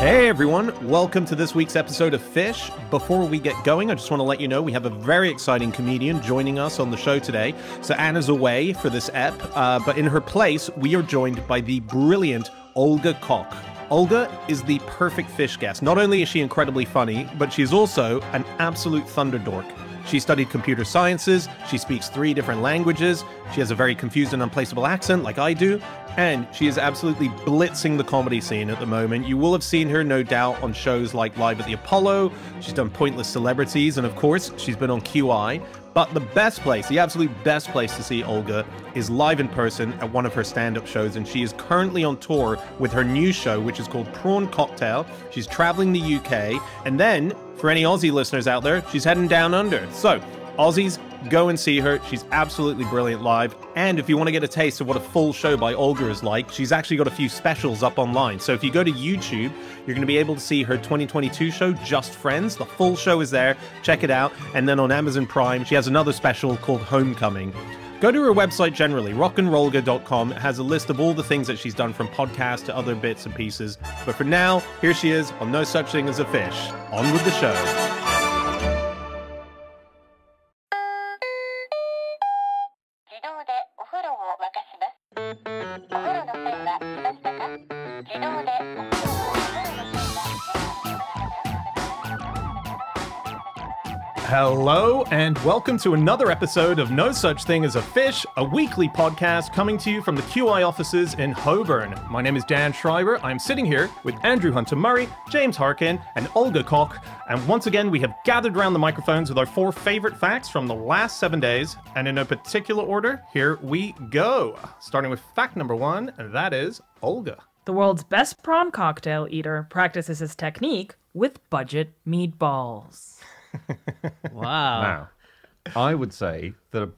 Hey everyone, welcome to this week's episode of Fish. Before we get going, I just want to let you know we have a very exciting comedian joining us on the show today. So Anna's away for this ep, uh, but in her place, we are joined by the brilliant Olga Koch. Olga is the perfect fish guest. Not only is she incredibly funny, but she's also an absolute thunder dork. She studied computer sciences, she speaks three different languages, she has a very confused and unplaceable accent like I do, and she is absolutely blitzing the comedy scene at the moment. You will have seen her, no doubt, on shows like Live at the Apollo, she's done Pointless Celebrities, and of course, she's been on QI. But the best place, the absolute best place to see Olga is live in person at one of her stand up shows. And she is currently on tour with her new show, which is called Prawn Cocktail. She's traveling the UK. And then, for any Aussie listeners out there, she's heading down under. So, Aussies, go and see her. She's absolutely brilliant live. And if you want to get a taste of what a full show by Olga is like, she's actually got a few specials up online. So if you go to YouTube, you're going to be able to see her 2022 show, Just Friends. The full show is there. Check it out. And then on Amazon Prime, she has another special called Homecoming. Go to her website generally, rockandrollga.com. It has a list of all the things that she's done from podcasts to other bits and pieces. But for now, here she is on No Such Thing as a Fish. On with the show. Hello, and welcome to another episode of No Such Thing as a Fish, a weekly podcast coming to you from the QI offices in Holborn. My name is Dan Schreiber. I'm sitting here with Andrew Hunter Murray, James Harkin, and Olga Koch. And once again, we have gathered around the microphones with our four favorite facts from the last seven days. And in no particular order, here we go. Starting with fact number one, and that is Olga. The world's best prawn cocktail eater practices his technique with budget meatballs. Wow. Now, I would say that a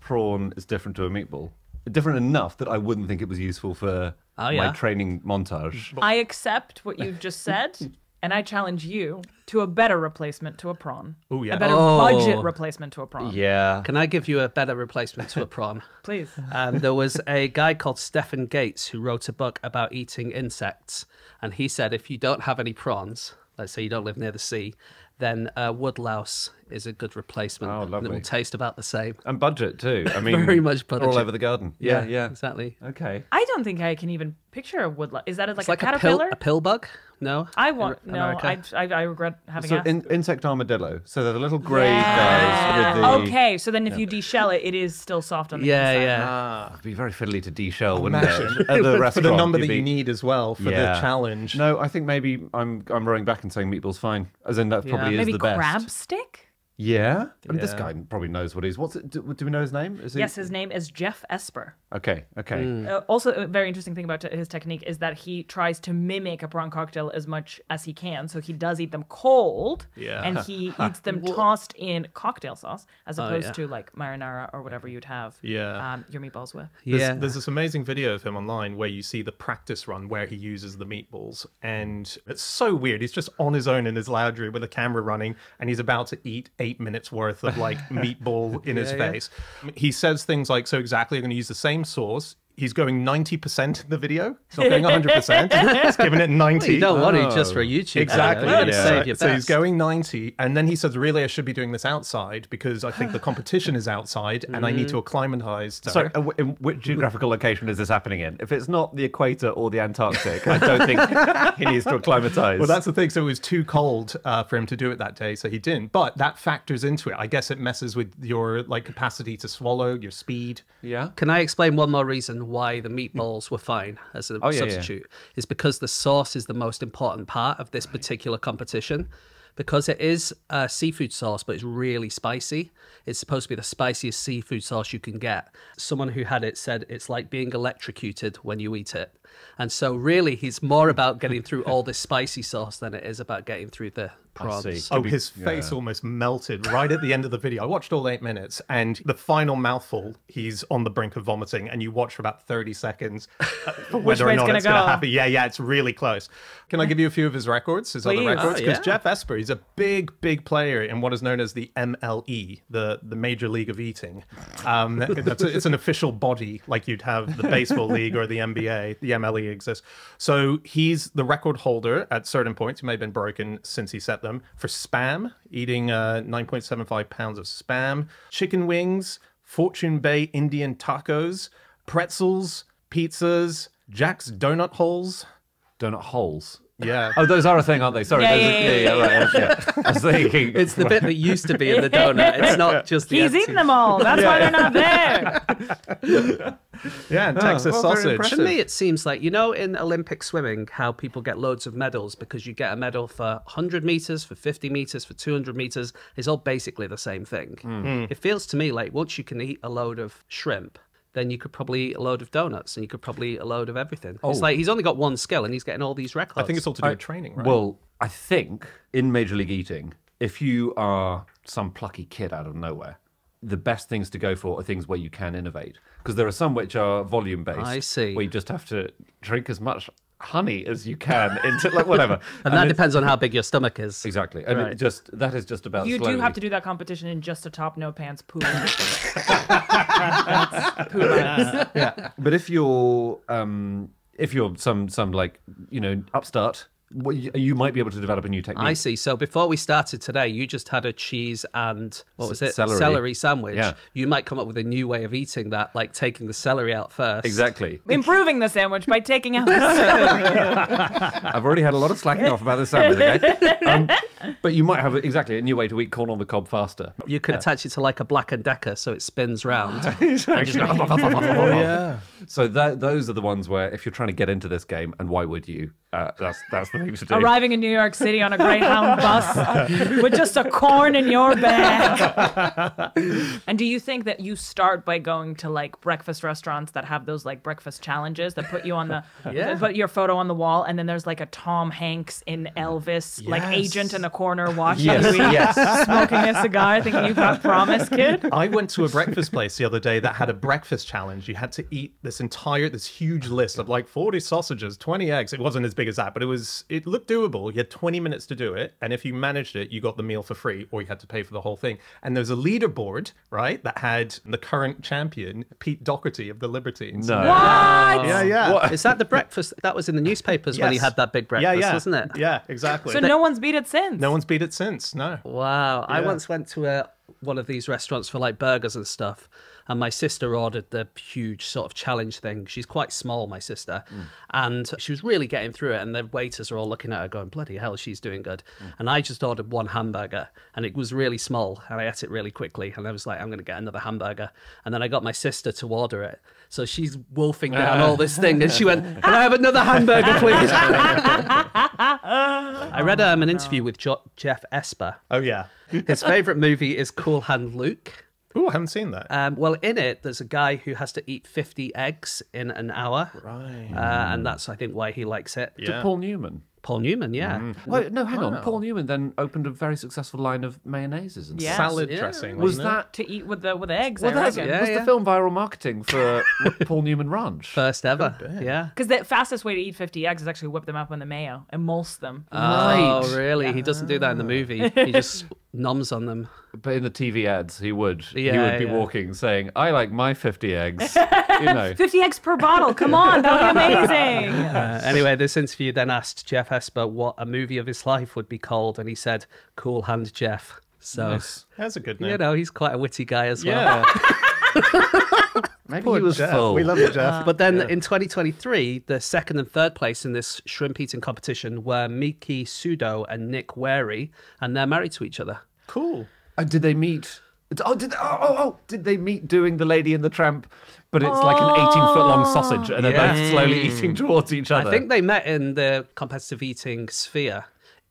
prawn is different to a meatball. Different enough that I wouldn't think it was useful for Oh, my training montage. I accept what you've just said, and I challenge you to a better replacement to a prawn. Oh, yeah. A better Oh. budget replacement to a prawn. Yeah. Can I give you a better replacement to a prawn? Please. Um, there was a guy called Stephen Gates who wrote a book about eating insects, and he said if you don't have any prawns, let's say you don't live near the sea, then uh, woodlouse is a good replacement. Oh, and It lovely. will taste about the same. And budget too. I mean, Very much budget. All over the garden. Yeah, yeah. exactly. Okay. I don't think I can even picture a woodlouse. Is that like, It's a like a pill, caterpillar? a pill bug. No, I want In no. I, I I regret having So asked. in, insect armadillo. So they're the little grey Yeah. guys with the. Okay, so then if you deshell it, it is still soft on the Yeah, inside. yeah. It'd be very fiddly to deshell, oh, wouldn't Imagine. it? At the for restaurant, the number you'd that you need as well for the challenge. No, I think maybe I'm I'm rowing back and saying meatball's fine. As in that probably is Maybe the best. Maybe crab stick. Yeah. I mean, this Yeah. guy probably knows what he's. What's it? Do, do we know his name? Is he? Yes, his name is Jeff Esper. Okay. Okay. Uh, also, a very interesting thing about his technique is that he tries to mimic a prawn cocktail as much as he can. So he does eat them cold, Yeah. and he eats them tossed in cocktail sauce, as opposed yeah. to like marinara or whatever you'd have Yeah. um, your meatballs with. There's, Yeah. there's this amazing video of him online where you see the practice run where he uses the meatballs. And it's so weird. He's just on his own in his lounge room with a camera running and he's about to eat eight minutes worth of like meatball in his yeah. face. He says things like, So exactly, I'm going to use the same sauce. He's going 90% in the video. He's not going 100%. he's giving it 90. You don't want it just Oh. for a YouTube. Exactly. Video. Yeah. save your so he's going 90, and then he says, Really, I should be doing this outside because I think the competition is outside and I need to acclimatize. To So, her." w- in which geographical location is this happening in? If it's not the equator or the Antarctic, I don't think he needs to acclimatise. Well, that's the thing. So it was too cold uh, for him to do it that day, so he didn't. But that factors into it. I guess it messes with your like capacity to swallow, your speed. yeah. Can I explain one more reason why the meatballs were fine as a Oh, yeah, yeah. substitute? Is because the sauce is the most important part of this particular competition. Because it is a seafood sauce, but it's really spicy. It's supposed to be the spiciest seafood sauce you can get. Someone who had it said it's like being electrocuted when you eat it. And so, really, it's more about getting through all this spicy sauce than it is about getting through the prawns. see. Oh, be- his yeah. face almost melted right at the end of the video. I watched all eight minutes, and the final mouthful, he's on the brink of vomiting, and you watch for about 30 seconds uh, whether or not gonna it's going to happen. Yeah, yeah, it's really close. Can I give you a few of his records, his other Please. records? Oh, Because yeah. Jeff Esper, he's a big, big player in what is known as the MLE, the, the Major League of Eating. Um, that's a- it's an official body, like you'd have the Baseball League or the NBA. The MLE exists. So he's the record holder at certain points. He may have been broken since he set them for spam, eating uh, 9.75 pounds of spam, chicken wings, Fortune Bay Indian tacos, pretzels, pizzas, Jack's donut holes. Donut holes. Yeah. Oh, those are a thing, aren't they? Sorry. Yeah, those yeah, are, yeah, yeah, right. Yeah. I was thinking. It's the bit that used to be in the donut. It's not just the He's empty- eaten them all. That's why they're not there. Yeah, and oh, Texas well, sausage. impressive. To me, it seems like you know in Olympic swimming how people get loads of medals because you get a medal for 100 meters, for 50 meters, for 200 meters. It's all basically the same thing. Hmm. It feels to me like once you can eat a load of shrimp, then you could probably eat a load of donuts and you could probably eat a load of everything. It's oh. like he's only got one skill and he's getting all these records. I think it's all to do with training, right? Well, I think in Major League Eating, if you are some plucky kid out of nowhere, the best things to go for are things where you can innovate. Because there are some which are volume based. I see. Where you just have to drink as much honey as you can into like whatever. and that depends on how big your stomach is. Exactly. And Right. it just that is just about You do have to do that competition in just a top no pants poo. Poo yeah. But if you're um if you're some some like you know upstart, what you, you might be able to develop a new technique. I see. So before we started today, you just had a cheese and what was it? celery. sandwich. Yeah. You might come up with a new way of eating that, like taking the celery out first. Exactly. Improving the sandwich by taking out the celery. I've already had a lot of slacking off about this sandwich, okay? Um, but you might have exactly a new way to eat corn on the cob faster. You could attach it to like a black and decker so it spins round. yeah. So that, those are the ones where if you're trying to get into this game, and why would you? Uh, that's that's the thing to do. Arriving in New York City on a Greyhound bus with just a corn in your bag. and do you think that you start by going to like breakfast restaurants that have those like breakfast challenges that put you on the Yeah. put your photo on the wall and then there's like a Tom Hanks in Elvis like agent in a corner watching Yes, you eat, yes. smoking a cigar thinking you've got promise kid. I went to a breakfast place the other day that had a breakfast challenge. You had to eat this entire, this huge list of like 40 sausages, 20 eggs. It wasn't as big as that, but it was, it looked doable. You had 20 minutes to do it. And if you managed it, you got the meal for free or you had to pay for the whole thing. And there's a leaderboard, right, that had the current champion, Pete Doherty of the Libertines. No. What? Yeah, yeah. Is that the breakfast? That was in the newspapers when he had that big breakfast, yeah, yeah. wasn't it? Yeah, exactly. So no one's beat it since. No one's beat it since. No. Wow. I once went to a, one of these restaurants for like burgers and stuff. And my sister ordered the huge sort of challenge thing. She's quite small, my sister. Mm. And she was really getting through it. And the waiters are all looking at her going, bloody hell, she's doing good. Mm. And I just ordered one hamburger. And it was really small. And I ate it really quickly. And I was like, I'm going to get another hamburger. And then I got my sister to order it. So she's wolfing down all this thing. And she went, Can I have another hamburger, please? I read um, an interview with jo- Jeff Esper. Oh, yeah. His favorite movie is Cool Hand Luke. Oh, I haven't seen that. Um, well, in it, there's a guy who has to eat 50 eggs in an hour. right. Uh, and that's, I think, why he likes it. Yeah. Paul Newman. Paul Newman, yeah. Mm. Wait, no, hang oh, on. Paul Newman then opened a very successful line of mayonnaises and Yeah. stuff. Salad Yeah. dressing. Was wasn't it? that to eat with the with eggs. well, I that's. Yeah, was yeah. the film viral marketing for Paul Newman Ranch? First ever. Yeah. Because the fastest way to eat 50 eggs is actually whip them up in the mayo, emulse them. Oh, Right. really? He doesn't do that in the movie. He just noms on them. But in the TV ads, he would. he would be yeah. walking saying, "I like my 50 eggs." you know. 50 eggs per bottle. Come on, that would be amazing. Uh, anyway, this interview then asked Jeff Esper what a movie of his life would be called, and he said, Cool Hand Jeff. So, Nice. That's a good name. you know, he's quite a witty guy as well. Yeah. Maybe Poor he was Jeff. full. We love you, Jeff. Uh, but then in 2023, the second and third place in this shrimp eating competition were Miki Sudo and Nick Wehry, and they're married to each other. cool. Oh, did they meet? Oh, did oh, oh, oh, did they meet doing the Lady and the Tramp? But it's like an 18 foot long sausage, and they're Yeah. both slowly eating towards each other. I think they met in the competitive eating sphere.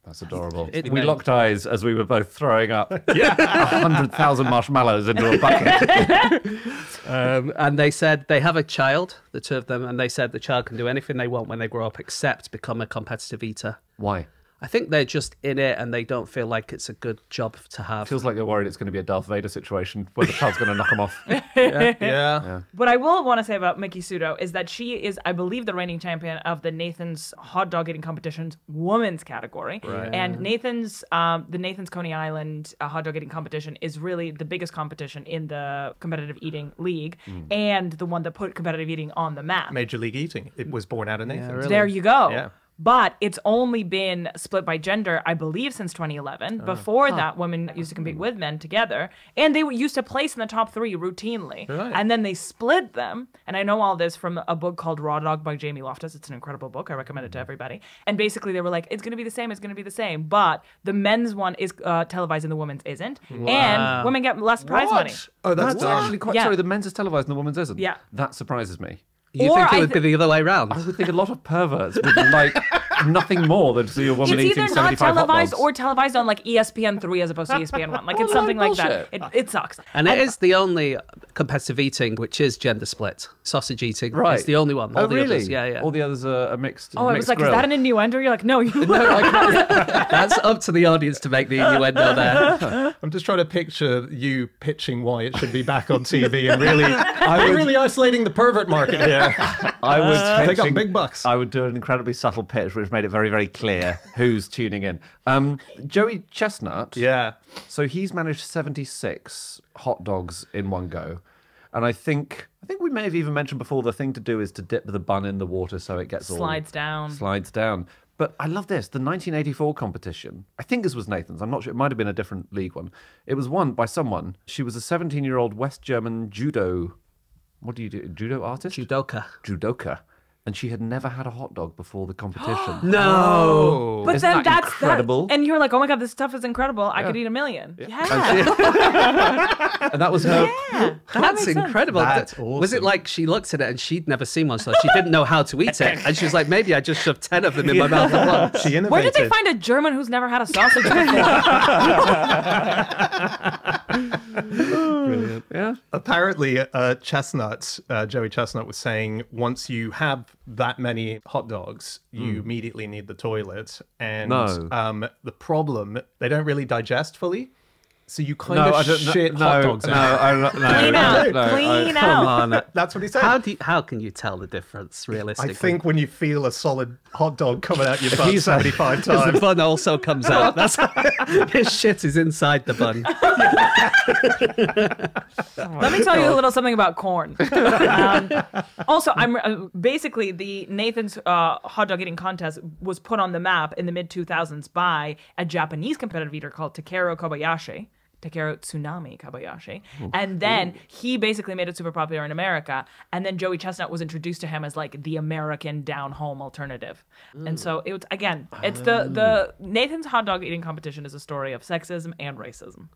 That's adorable. It- we it- locked eyes as we were both throwing up a hundred thousand marshmallows into a bucket. Um, and they said they have a child, the two of them, and they said the child can do anything they want when they grow up except become a competitive eater. Why? I think they're just in it and they don't feel like it's a good job to have. Feels like they're worried it's going to be a Darth Vader situation where the child's going to knock him off. Yeah. yeah What I will want to say about Miki Sudo is that she is, I believe, the reigning champion of the Nathan's hot dog eating competition's women's category. Right. And Nathan's, um, the Nathan's Coney Island uh, hot dog eating competition is really the biggest competition in the competitive eating league and the one that put competitive eating on the map. Major League Eating. It was born out of Nathan's. There you go. Yeah. But it's only been split by gender, I believe, since 2011. Before that, women used to compete with men together, and they used to place in the top three routinely. Right. And then they split them. And I know all this from a book called Raw Dog by Jamie Loftus. It's an incredible book. I recommend it to everybody. And basically, they were like, it's going to be the same. It's going to be the same. But the men's one is uh, televised and the women's isn't. And women get less prize money. Oh, that's, That's dumb. actually quite Yeah. sorry. The men's is televised and the women's isn't. Yeah. that surprises me. You Or think I it would thi- be the other way around? I would think a lot of perverts would like nothing more than to see a woman It's eating either not televised or televised on like E ESPN three as opposed to ESPN one. Like it's something like like that. It, it sucks. And it is the only competitive eating which is gender split. Sausage eating right. It's the only one. All oh, the really? Others, yeah, yeah. All the others are, are mixed. Oh, I was like, grill. is that an innuendo? You're like, no, you. That's up to the audience to make the innuendo there. I'm just trying to picture you pitching why it should be back on TV and really, I'm really isolating the pervert market here. I was They got pitching- big bucks. I would do an incredibly subtle pitch, which made it very, very clear who's tuning in. Um, Joey Chestnut. Yeah. So he's managed 76 hot dogs in one go. And I think I think we may have even mentioned before the thing to do is to dip the bun in the water so it gets all Slides down. Slides down. But I love this. The 1984 competition. I think this was Nathan's. I'm not sure. It might have been a different league one. It was won by someone. She was a 17 year old West German judo. What do you do? Judo artist? Judoka. Judoka. And she had never had a hot dog before the competition. No. Oh. But Isn't then that that's incredible? That, and you're like, oh my god, this stuff is incredible. I could eat a million. Yeah. And that was her. Yeah. That's incredible. That's Th- Was it awesome. like she looked at it and she'd never seen one, so she didn't know how to eat it? And she was like, maybe I just shoved 10 of them in my mouth at once. She innovated. Where did they find a German who's never had a sausage before? Yeah. Apparently, uh, Chestnut, uh, Joey Chestnut was saying once you have that many hot dogs, you immediately need the toilet. And No. um, the problem, they don't really digest fully. So you kind No, I of don't. shit no, hot no, dogs no, out. I, no, Clean no, out. no, Clean Come out. on. That's what he said. How, do you, how can you tell the difference realistically? I think when you feel a solid hot dog coming out your butt He's- 75 Because the times. bun also comes out. That's his shit is inside the bun. Let me tell you a little something about corn. Um, also, I'm uh, basically the Nathan's uh, hot dog eating contest was put on the map in the mid 2000s by a Japanese competitive eater called Takeru Kobayashi. Takeru Tsunami Kobayashi. And then he basically made it super popular in America. And then Joey Chestnut was introduced to him as like the American down home alternative. And so it was, again, it's the, oh. the Nathan's hot dog eating competition is a story of sexism and racism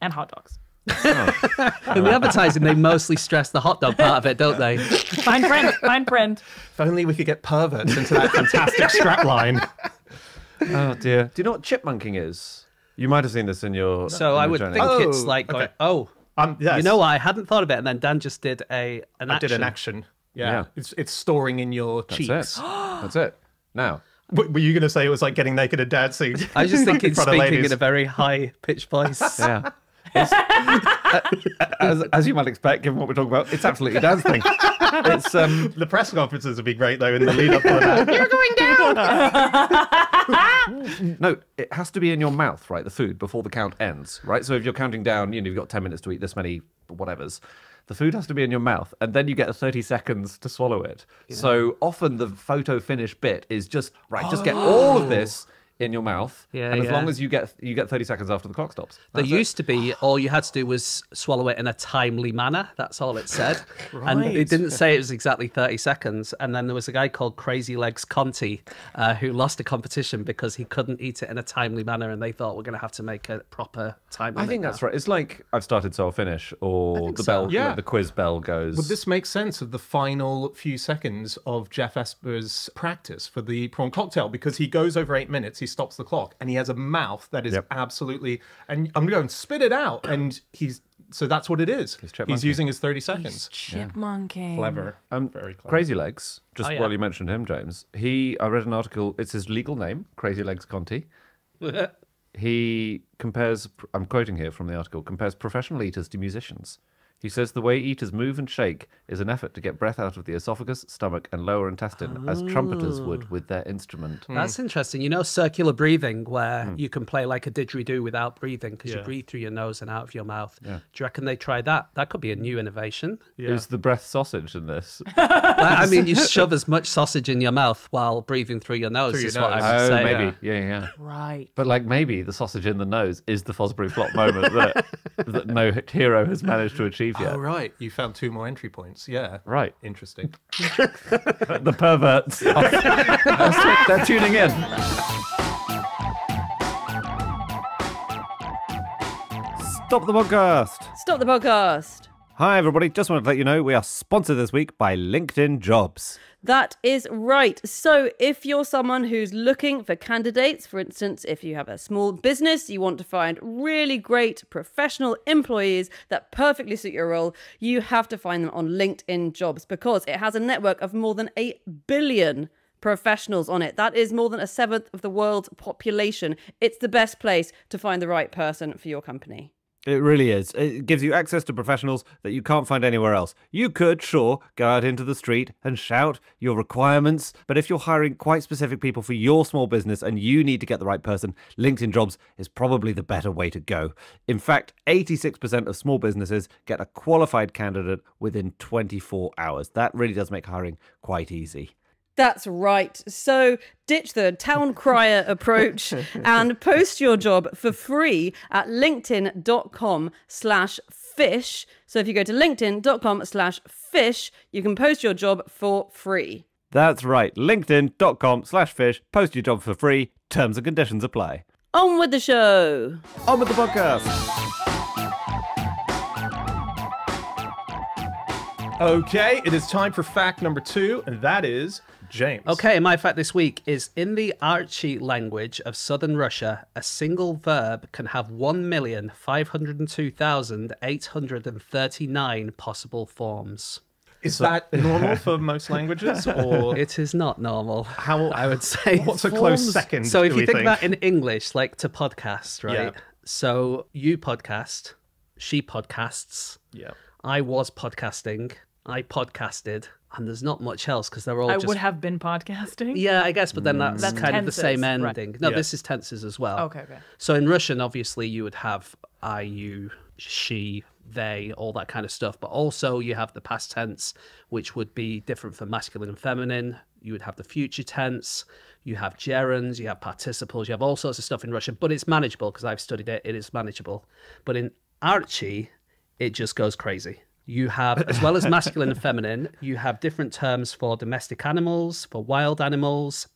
and hot dogs. In the advertising, they mostly stress the hot dog part of it, don't they? Fine print, fine print. If only we could get perverts into that fantastic strap line. Oh dear. Do you know what chipmunking is? You might have seen this in your. So in I your would journey. think Oh, it's like, going, oh, Um, yes. you know what? I hadn't thought of it, and then Dan just did a an I action. did an action. Yeah. Yeah. It's, it's storing in your That's cheeks. it. That's it. Now, W- Were you going to say it was like getting naked and dancing? I was just thinking, in front of speaking ladies? in a very high pitched voice. yeah. It's- as, as you might expect, given what we're talking about, it's absolutely Dan's thing. It's um, The press conferences would be great though in the lead up to that. You're going down. no, it has to be in your mouth, right? The food before the count ends, right? So if you're counting down, you know, you've got ten minutes to eat this many whatevers. The food has to be in your mouth, and then you get 30 seconds to swallow it. So often the photo finish bit is just right. Just get all of this in your mouth, Yeah, and as yeah. long as you get you get 30 seconds after the clock stops. There That's it. used to be all you had to do was swallow it in a timely manner. That's all it said. And it didn't say it was exactly 30 seconds. And then there was a guy called Crazy Legs Conti uh, who lost a competition because he couldn't eat it in a timely manner. And they thought we're going to have to make a proper time I limit think now." that's right. It's like I've started, so I'll finish, or the so. bell, Yeah. the quiz bell goes. Would this make sense of the final few seconds of Jeff Esper's practice for the prawn cocktail? Because he goes over eight minutes, he stops the clock, and he has a mouth that is Yep. absolutely. And I'm going to spit it out, and he's so that's what it is. He's, chipmunking. using his 30 seconds. Chipmunking. Clever. Um, Very clever. Crazy Legs. Just Oh, yeah. while you mentioned him, James, he. I read an article. It's his legal name, Crazy Legs Conti. He compares. I'm quoting here from the article. Compares professional eaters to musicians. He says the way eaters move and shake is an effort to get breath out of the esophagus, stomach, and lower intestine, as trumpeters would oh. with their instrument. Hmm. That's interesting. You know, circular breathing, where hmm. you can play like a didgeridoo without breathing because Yeah. you breathe through your nose and out of your mouth. Do you reckon they tried that? That could be a new innovation. Is the breath sausage in this? Like, I mean, you shove as much sausage in your mouth while breathing through your nose. Through your is what nose. I would oh, say. maybe. Yeah, yeah. yeah. Right. But like maybe the sausage in the nose is the Fosbury flop moment that that no hero has managed to achieve yet. Oh, right. You found two more entry points. Yeah. Right. Interesting. the perverts. They're tuning in. Stop the podcast. Stop the podcast. Hi, everybody. Just wanted to let you know we are sponsored this week by LinkedIn Jobs. That is right. So, if you're someone who's looking for candidates, for instance, if you have a small business, you want to find really great professional employees that perfectly suit your role, you have to find them on LinkedIn Jobs because it has a network of more than 8 billion professionals on it. That is more than a seventh of the world's population. It's the best place to find the right person for your company. It really is. It gives you access to professionals that you can't find anywhere else. You could, sure, go out into the street and shout your requirements, but if you're hiring quite specific people for your small business and you need to get the right person, LinkedIn Jobs is probably the better way to go. In fact, 86% of small businesses get a qualified candidate within 24 hours. That really does make hiring quite easy. That's right. So ditch the town crier approach and post your job for free at linkedin.com slash fish. So if you go to linkedin.com slash fish, you can post your job for free. That's right. LinkedIn.com slash fish. Post your job for free. Terms and conditions apply. On with the show. On with the podcast. Okay. It is time for fact number two, and that is James. Okay, my fact this week is in the Archi language of southern Russia, a single verb can have 1,502,839 possible forms. Is that normal for most languages, or It is not normal. how? I would say. What's a close second? So if do you we think, that in English, like to podcast, right? Yeah. So you podcast, she podcasts, yeah. I was podcasting, I podcasted, and there's not much else because they're all I just would have been podcasting. Yeah, I guess, but then mm. that's, That's kind of the same tenses, right. ending. No, Yeah. this is tenses as well. Okay, okay. So in Russian, obviously, you would have I, you, she, they, all that kind of stuff. But also, you have the past tense, which would be different for masculine and feminine. You would have the future tense. You have gerunds. You have participles. You have all sorts of stuff in Russian, but it's manageable because I've studied it. It is manageable. But in Archi, it just goes crazy. You have, as well as masculine and feminine, you have different terms for domestic animals, for wild animals,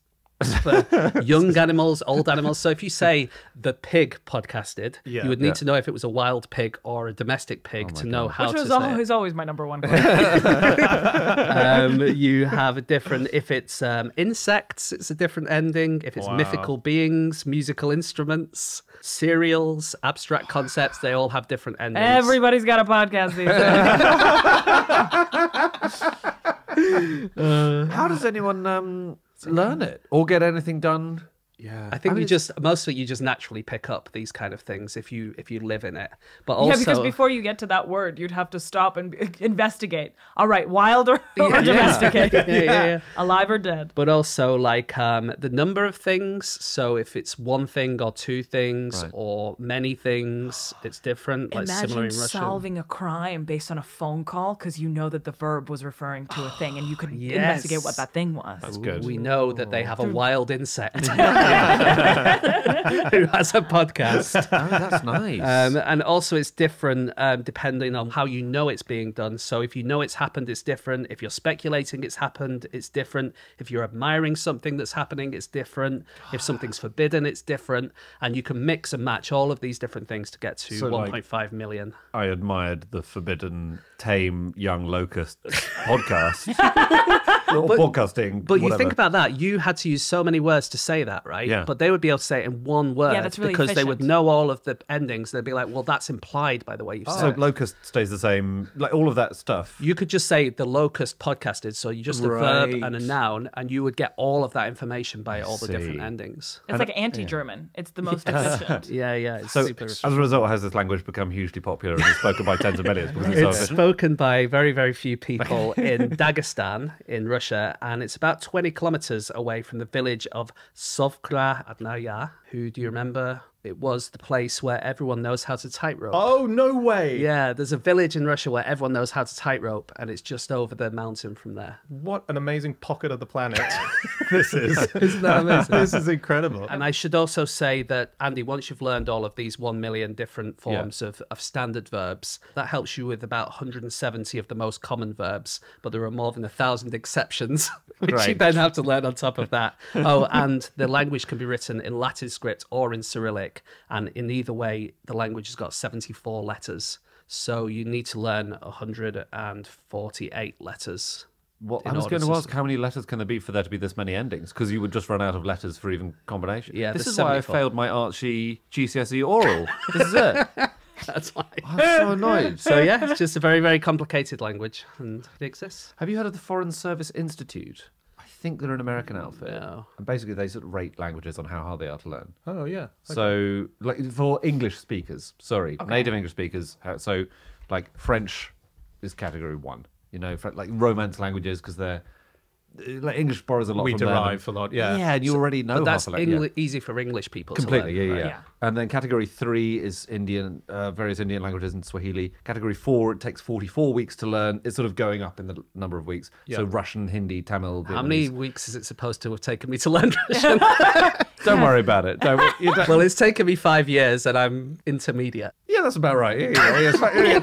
young animals, old animals. So if you say the pig podcasted, Yeah. you would need Yeah. to know if it was a wild pig or a domestic pig to know how Which to was say it. always always my number one question. um, you have a different if it's um, insects it's a different ending if it's Wow. mythical beings musical instruments cereals abstract concepts they all have different endings Everybody's got a podcast these days. How does anyone um, learn it or get anything done? Yeah, I think mean, you just mostly you just naturally pick up these kind of things if you if you live in it. But also yeah, because before you get to that word, you'd have to stop and investigate. All right, wild or, or Yeah. domesticate? Yeah, yeah, yeah. Alive or dead? but also like um, the number of things. So if it's one thing or two things Right. or many things, it's different. Like similar Imagine in Russian. solving a crime based on a phone call because you know that the verb was referring to a thing and you could investigate what that thing was. That's good. We know that they have a wild insect who has a podcast. Oh, that's nice. Um, and also, it's different um, depending on how you know it's being done. So, if you know it's happened, it's different. If you're speculating it's happened, it's different. If you're admiring something that's happening, it's different. If something's forbidden, it's different. And you can mix and match all of these different things to get to So, like- 1.5 million. I admired the Forbidden Tame Young Locust podcast. or broadcasting. But you think about that, you had to use so many words to say that, right? Yeah. But they would be able to say it in one word that's really because they would know all of the endings. They'd be like, well, that's implied by the way you've so said it. locust stays the same, like all of that stuff. You could just say the locust podcasted, so you just a verb and a noun, and you would get all of that information by all the different endings. It's like anti-German. It's the most efficient. Yeah, yeah. It's So super as a result, has this language become hugely popular and is spoken by tens of millions? Because it's It's efficient? spoken by very, very few people in Dagestan in Russia, and it's about 20 kilometers away from the village of Sovkra Adnaya. Who do you remember? It was the place where everyone knows how to tightrope. Oh no way! Yeah, there's a village in Russia where everyone knows how to tightrope, and it's just over the mountain from there. What an amazing pocket of the planet this is. Isn't that amazing? this is incredible. And I should also say that, Andy, once you've learned all of these 1 million different forms of, of standard verbs, that helps you with about 170 of the most common verbs, but there are more than a thousand exceptions, which you then have to learn on top of that. Oh, and the language can be written in Latin script or in Cyrillic, and in either way, the language has got 74 letters. So you need to learn 148 letters. What, I was going to ask how many letters can there be for there to be this many endings? Because you would just run out of letters for even combination. Yeah, this is why I failed my Archi GCSE oral. this is it. That's why. I'm so annoyed. So yeah, it's just a very, very complicated language, and it exists. Have you heard of the Foreign Service Institute? I think they're an American outfit. No. And basically, they sort of rate languages on how hard they are to learn. oh yeah. So, like for English speakers, sorry, native English speakers. how- So, like French is category one. You know, Fr- like Romance languages because they're like English borrows a lot we from them. derive a lot. Yeah. Yeah, and you already know that's yeah. Easy for English people. Completely, to learn, yeah, yeah, right? yeah. Yeah. And then category three is Indian, uh, various Indian languages and Swahili. Category four, it takes 44 weeks to learn. It's sort of going up in the number of weeks. So Russian, Hindi, Tamil. How many weeks is it supposed to have taken me to learn Russian? Don't worry about it. Don't- well, it's taken me five years, and I'm intermediate. Yeah, that's about right. Yeah, yeah, yeah, it's fine. Yeah,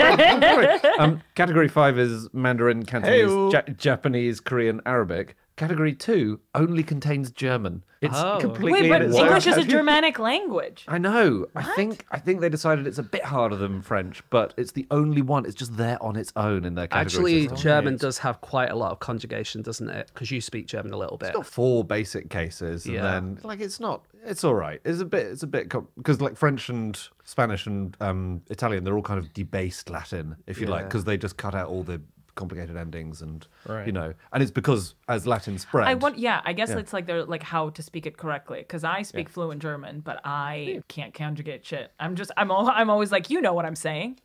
yeah, um, category five is Mandarin, Cantonese, Ja- Japanese, Korean, Arabic. Category two only contains German. It's Oh. completely Wait, but its English is a. Germanic language. I know. I think I think they decided it's a bit harder than French, but it's the only one. It's just there on its own in their category Actually, system. German does have quite a lot of conjugation, doesn't it? Because you speak German a little bit. It's got four basic cases, and Yeah. then like it's not. It's all right. It's a bit. It's a bit because like French and Spanish and um, Italian, they're all kind of debased Latin, if you like, because they just cut out all the complicated endings and Right. you know, and it's because as Latin spread. I want, yeah, I guess Yeah. it's like they're like how to speak it correctly because I speak fluent German, but I can't conjugate shit. I'm just, I'm, all, I'm always like, you know what I'm saying.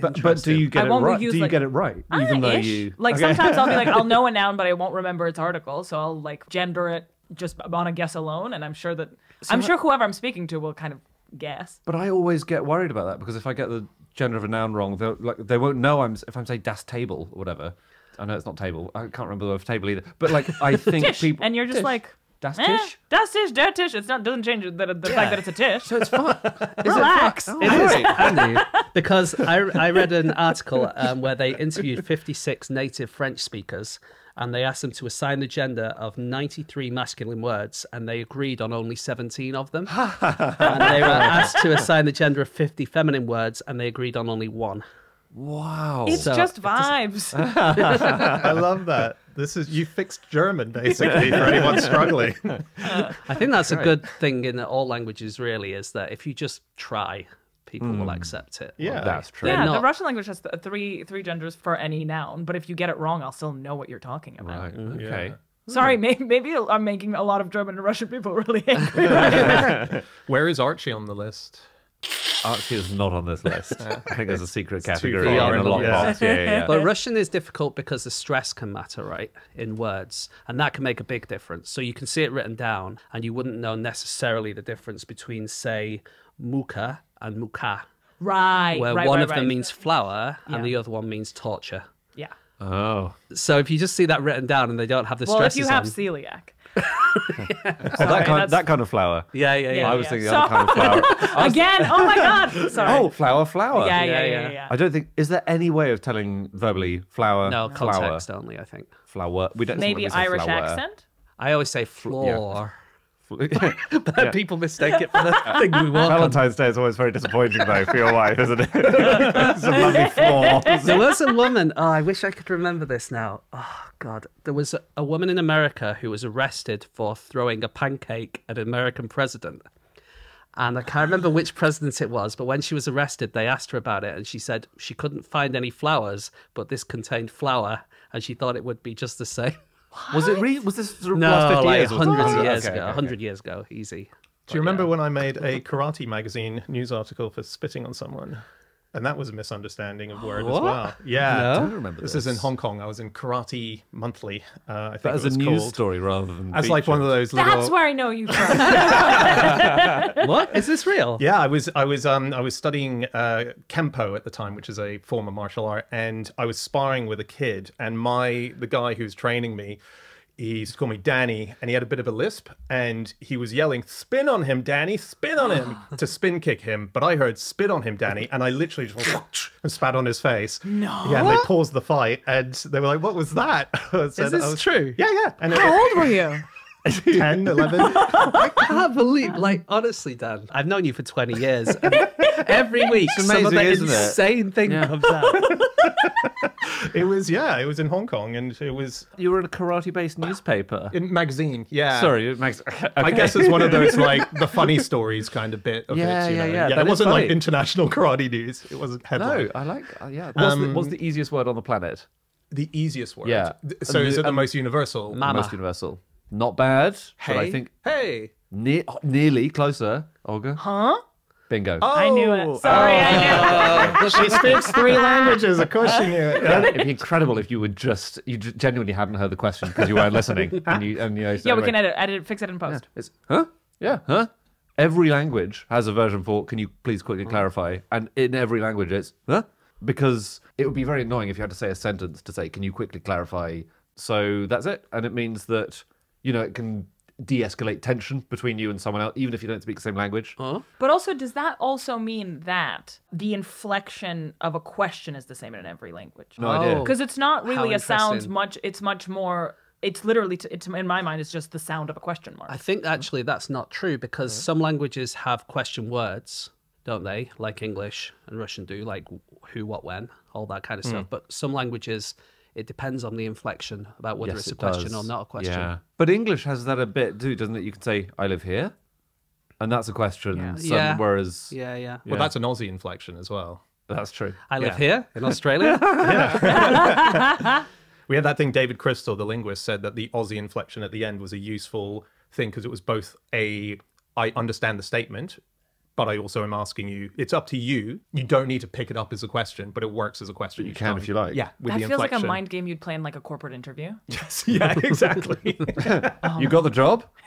but, but do you get I it right? use, do you like- get it right? Even though ish. you like Okay. sometimes I'll be like, I'll know a noun, but I won't remember its article, so I'll like gender it just on a guess alone, and I'm sure that I'm sure whoever I'm speaking to will kind of guess. But I always get worried about that because if I get the gender of a noun wrong, they'll like they won't know I'm if I'm saying das table or whatever. I know it's not table. I can't remember the word table either. But like I think Tish, people and you're just Tish. like. das Eh, tish. das tish, der tish. It's not doesn't change the, the fact that it's a tish. So it's fine. Relax. Oh, It is right. handy because I, I read an article um, where they interviewed 56 native French speakers and they asked them to assign the gender of 93 masculine words and they agreed on only 17 of them. and they were asked to assign the gender of 50 feminine words and they agreed on only one. Wow. It's So, just vibes. I love that. This is you fixed German basically for anyone struggling. I think that's a good thing in all languages, really, is that if you just try, people will hmm. accept it. Yeah. That's true. They're yeah, the Russian language has th- three three genders for any noun, but if you get it wrong, I'll still know what you're talking about. Right. Okay. Sorry, hmm. may- maybe I'm making a lot of German and Russian people really angry. Where is Archi on the list? Archi is not on this list. I think there's a secret too category far in the in the- lockbox. Yeah, yeah, yeah. But Russian is difficult because the stress can matter, right, in words, and that can make a big difference. So you can see it written down, and you wouldn't know necessarily the difference between, say, muka and muka, right, where right, one right, of them means flower and the other one means torture. yeah. Oh. So if you just see that written down and they don't have the Well, if you have on, celiac, Oh, that kind, that kind of flower. yeah, yeah, yeah. Yeah, I was yeah. thinking the So- other kind of flower. again, oh my god, sorry. Oh, flower, flower. yeah, yeah, yeah, yeah, yeah. yeah, yeah. I don't think. Is there any way of telling verbally flower? no flower, context only, I think. flower. We don't. Maybe Irish flower. accent. I always say floor. But people mistake it for the thing we want. Valentine's Day is always very disappointing, though, for your wife, isn't it? it's a lovely flaw. There was a woman. Oh, I wish I could remember this now. Oh God, there was a, a woman in America who was arrested for throwing a pancake at an American president. And I can't remember which president it was, but when she was arrested, they asked her about it, and she said she couldn't find any flowers, but this contained flour, and she thought it would be just the same. Was it re- Was this sort of No, last 50 like years? hundreds of Oh, years okay, ago. okay, okay. hundred years ago, easy. Do you remember when I made a karate magazine news article for spitting on someone? And that was a misunderstanding of word What? as well. Yeah. No? I don't remember This is in. Hong Kong. I was in Karate Monthly. Uh, I think That it as a was news called. story rather than. As like one of those little. That's where I know you from. What is this real? Yeah, I was I was um I was studying uh, kempo at the time, which is a form of martial art, and I was sparring with a kid, and my the guy who's training me, he used to call me Danny, and he had a bit of a lisp, and he was yelling, "Spin on him, Danny! Spin on him!" to spin kick him, but I heard "Spit on him, Danny," and I literally just and spat on his face. No, yeah, and they paused the fight, and they were like, "What was that?" I said, this I was- true? Yeah, yeah. And How old were you? 10, 11. I can't believe, like, honestly, Dan, I've known you for 20 years. and every week, It's some amazing, other isn't it? insane thing Yeah. comes out. It was yeah, it was in Hong Kong, and it was You were in a karate-based newspaper. in magazine. Yeah, Sorry, it makes. I guess it's one of those like the funny stories kind of bit of Yeah, it. You yeah, know? yeah, that it is wasn't like international karate news. It wasn't headline. No, I like. Uh, yeah. What's, the, what's Um, the easiest word on the planet? The easiest word. Yeah. So And is the- it the and- most universal? Mama. Most universal. Not bad. But I think Hey. ne- oh, nearly closer. Olga. Huh? Bingo. I knew it. Oh. Sorry, I knew it. Oh. she speaks three languages. Of course she knew it. It'd be incredible if you would just you g- genuinely hadn't heard the question because you weren't listening and you and you know, so Yeah, we anyway. can edit, edit, it, fix it in post. It's huh? Yeah, huh? Every language has a version for can you please quickly clarify? And in every language it's huh? Because it would be very annoying if you had to say a sentence to say, Can you quickly clarify? So that's it. And it means that, you know, it can de-escalate tension between you and someone else, even if you don't speak the same language. But also, does that also mean that the inflection of a question is the same in every language? No idea. Oh. Because it's not really How a sound much. It's much more. It's literally. T- it's in my mind. It's just the sound of a question mark. I think actually that's not true because some languages have question words, don't they? Like English and Russian do, like who, what, when, all that kind of hmm. stuff. But some languages, it depends on the inflection about whether Yes, it's a it question does. or not a question. Yeah. But English has that a bit too, doesn't it? You can say, I live here. And that's a question. Yeah. Some, Yeah. Whereas Yeah, yeah. Well, Yeah. that's an Aussie inflection as well. that's true. I live Yeah. here in Australia. We had that thing. David Crystal, the linguist, said that the Aussie inflection at the end was a useful thing because it was both a I understand the statement, but I also am asking you. It's up to you. You don't need to pick it up as a question, but it works as a question. You each can if you like. Yeah, with that the feels like a mind game you'd play in like a corporate interview. Yes, yeah, exactly. You got the job?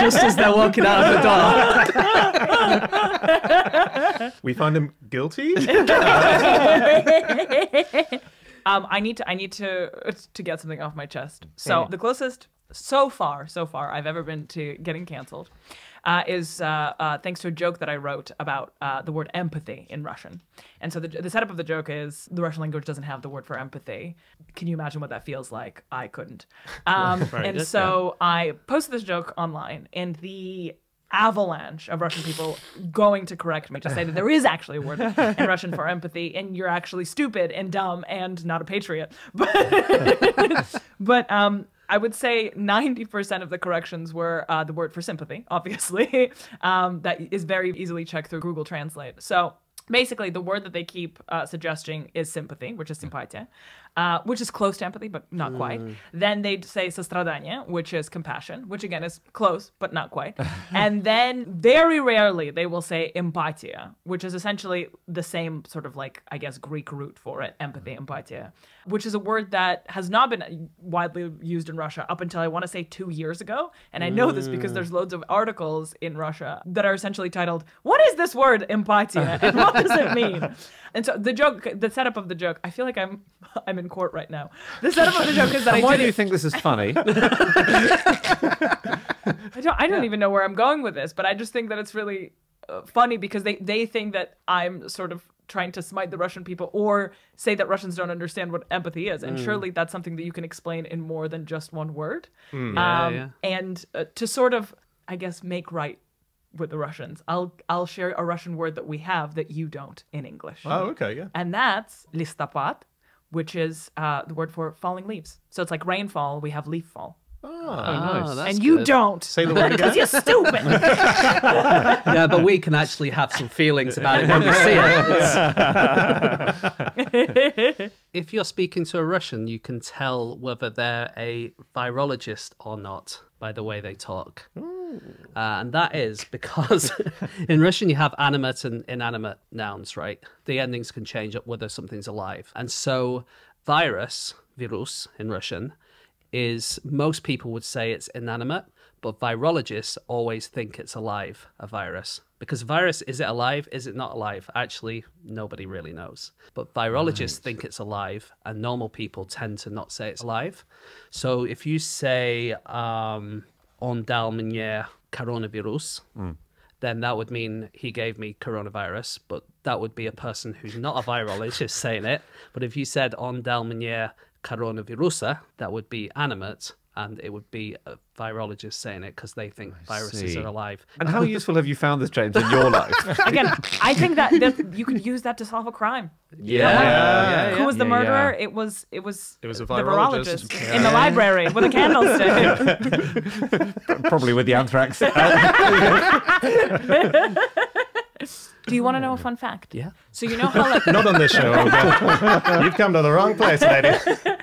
Just as they're walking out of the door. we find him guilty. Um, I need to I need to to get something off my chest. So the closest so far so far I've ever been to getting canceled uh, is uh, uh, thanks to a joke that I wrote about uh, the word empathy in Russian. And so the, the setup of the joke is the Russian language doesn't have the word for empathy. Can you imagine what that feels like? I couldn't. Um, and so I posted this joke online, and the avalanche of Russian people going to correct me to say that there is actually a word in Russian for empathy, and you're actually stupid and dumb and not a patriot. But but um, I would say 90% of the corrections were uh, the word for sympathy, obviously, um, that is very easily checked through Google Translate. So basically, the word that they keep uh, suggesting is sympathy, which is hmm. simpatia, uh, which is close to empathy, but not quite. Hmm. Then they say sostradanie, which is compassion, which again is close, but not quite. and then very rarely they will say empatia, which is essentially the same sort of like, I guess, Greek root for it, empathy, hmm. empatia which is a word that has not been widely used in Russia up until I want to say two years ago. And I know this because there's loads of articles in Russia that are essentially titled, What is this word, empatia? And what does it mean? And so the joke, the setup of the joke, I feel like I'm I'm in court right now. The setup of the joke is that I Why do you think this is funny? I don't I don't even know where I'm going with this, but I just think that it's really uh, funny because they they think that I'm sort of trying to smite the Russian people or say that Russians don't understand what empathy is. Mm. And surely that's something that you can explain in more than just one word. Mm. Yeah, um, yeah. And uh, to sort of, I guess, make right with the Russians, I'll I'll share a Russian word that we have that you don't in English. Oh, okay, yeah. And that's listopad, which is uh, the word for falling leaves. So it's like rainfall. We have leaf fall. Oh, that's and you good. don't. Say the word. Because you're stupid. Yeah, but we can actually have some feelings about it when we see it. If you're speaking to a Russian, you can tell whether they're a virologist or not by the way they talk. Uh, and that is because in Russian you have animate and inanimate nouns, right? The endings can change up whether something's alive. And so virus, virus in Russian, is most people would say it's inanimate, but virologists always think it's alive, a virus. Because virus, is it alive? Is it not alive? Actually, nobody really knows. But virologists think it's alive, and normal people tend to not say it's alive. So if you say, um, on dal mnie coronavirus, then that would mean he gave me coronavirus, but that would be a person who's not a virologist saying it. But if you said on dal mnie coronavirusa, that would be animate and it would be a virologist saying it because they think viruses see. are alive. And how useful have you found this, James, in your life? Again, I think that, that you could use that to solve a crime. Yeah. Yeah. Who was the murderer? yeah. It was it was It was a the virologist. virologist in the library with a candlestick. Probably with the anthrax. Do you want to know a fun fact? Yeah. So you know how like Not on this show. You've come to the wrong place, lady.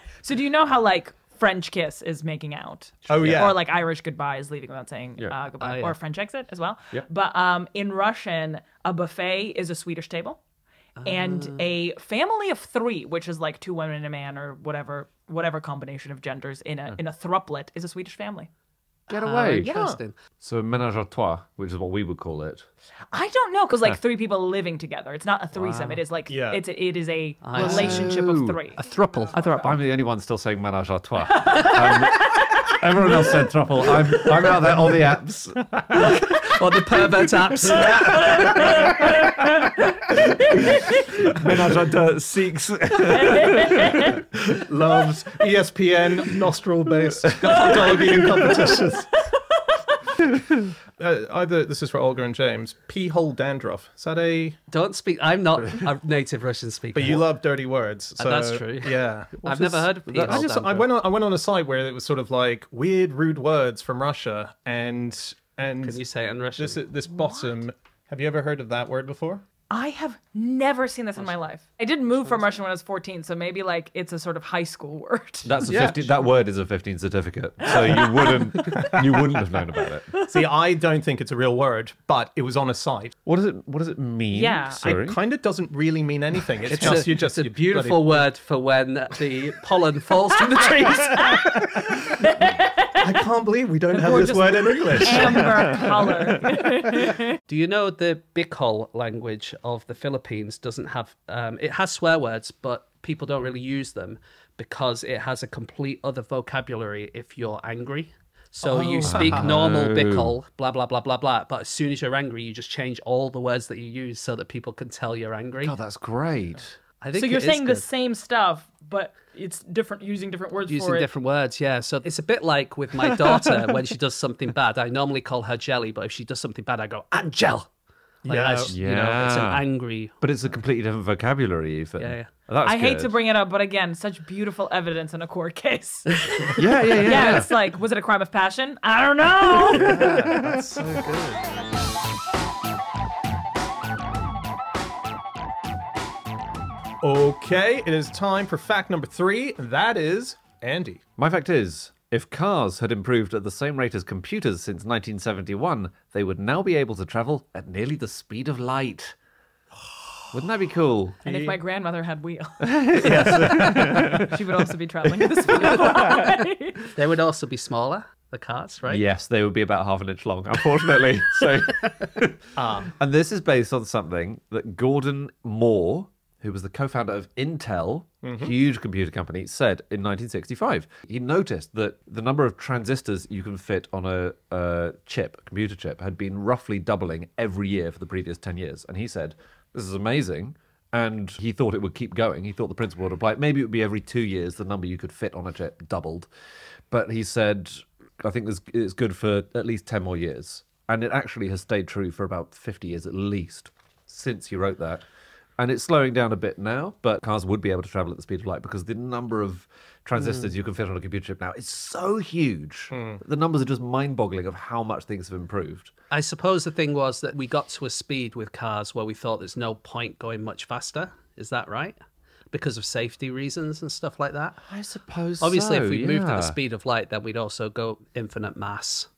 so do you know how like French kiss is making out? Oh, yeah. Or like Irish goodbye is leaving without saying Yeah. uh, goodbye, Oh, yeah. or French exit as well. Yeah. But um, in Russian, a buffet is a Swedish table, and Ah. a family of three, which is like two women and a man or whatever whatever combination of genders in a in a thruplet, is a Swedish family. Get away. interesting. So ménage à trois, which is what we would call it. I don't know because like three people living together. It's not a threesome. It is like Yeah. it's it is a I relationship see. of three. A thruple. A throuple. I'm the only one still saying ménage à trois. Um, everyone else said truffle. I'm, I'm out there on the apps. or the pervert apps. Ménage à deux, six. Loves ESPN nostril based dog eating competitions. Uh, either this is for Olga and James. Pea hole dandruff. Is that a? Don't speak. I'm not a native Russian speaker. But you love dirty words. So, Uh, that's true. Yeah. I've never heard of that- I just I went on I went on a site where it was sort of like weird rude words from Russia and and Can you say it in Russian? this this bottom. Have you ever heard of that word before? I have never seen this in my life. I did move from Russian when I was 14, so maybe like it's a sort of high school word. That's a Yeah. 15, that word is a 15 certificate. So you wouldn't you wouldn't have known about it. See, I don't think it's a real word, but it was on a site. What does it what does it mean? Yeah, Sorry. It kind of doesn't really mean anything. It's, It's just a, you just it's a you beautiful word for when the pollen falls from the trees. I can't believe we don't have this word in English. Amber color. Do you know the Bicol language of the Philippines doesn't have um, it has swear words, but people don't really use them because it has a complete other vocabulary if you're angry. So you speak normal Bicol, blah blah blah blah blah, but as soon as you're angry, you just change all the words that you use so that people can tell you're angry. God, that's great. I think so you're it is saying the same stuff, but it's different using different words using for it. different words yeah so it's a bit like with my daughter when she does something bad i normally call her jelly but if she does something bad i go angel like Yeah. as, you know it's an Yeah. angry But it's a completely different vocabulary, even. Yeah, yeah. Oh, that's I hate to bring it up, but again, such beautiful evidence in a court case. Yeah, yeah, yeah. yeah, it's like, was it a crime of passion? I don't know. That's so good. Okay, it is time for fact number three. That is Andy. My fact is, if cars had improved at the same rate as computers since 1971, they would now be able to travel at nearly the speed of light. Wouldn't that be cool? and if my grandmother had wheels, she would also be traveling at the speed of light. they would also be smaller the carts right Yes, they would be about half an inch long, unfortunately. so, ah. and this is based on something that Gordon Moore, who was the co-founder of Intel, mm-hmm. huge computer company, said in 1965. He noticed that the number of transistors you can fit on a, a chip, a computer chip, had been roughly doubling every year for the previous 10 years. And he said, "This is amazing." and he thought it would keep going. He thought the principle would apply. Maybe it would be every two years the number you could fit on a chip doubled, but he said, I think this it's good for at least ten more years, and it actually has stayed true for about fifty years at least since he wrote that. And it's slowing down a bit now, but cars would be able to travel at the speed of light because the number of transistors hmm. you can fit on a computer chip now is so huge. Hmm. The numbers are just mind-boggling of how much things have improved. I suppose the thing was that we got to a speed with cars where we thought there's no point going much faster. Is that right? Because of safety reasons and stuff like that. I suppose. Obviously, so, if we moved at the speed of light, then we'd also go infinite mass,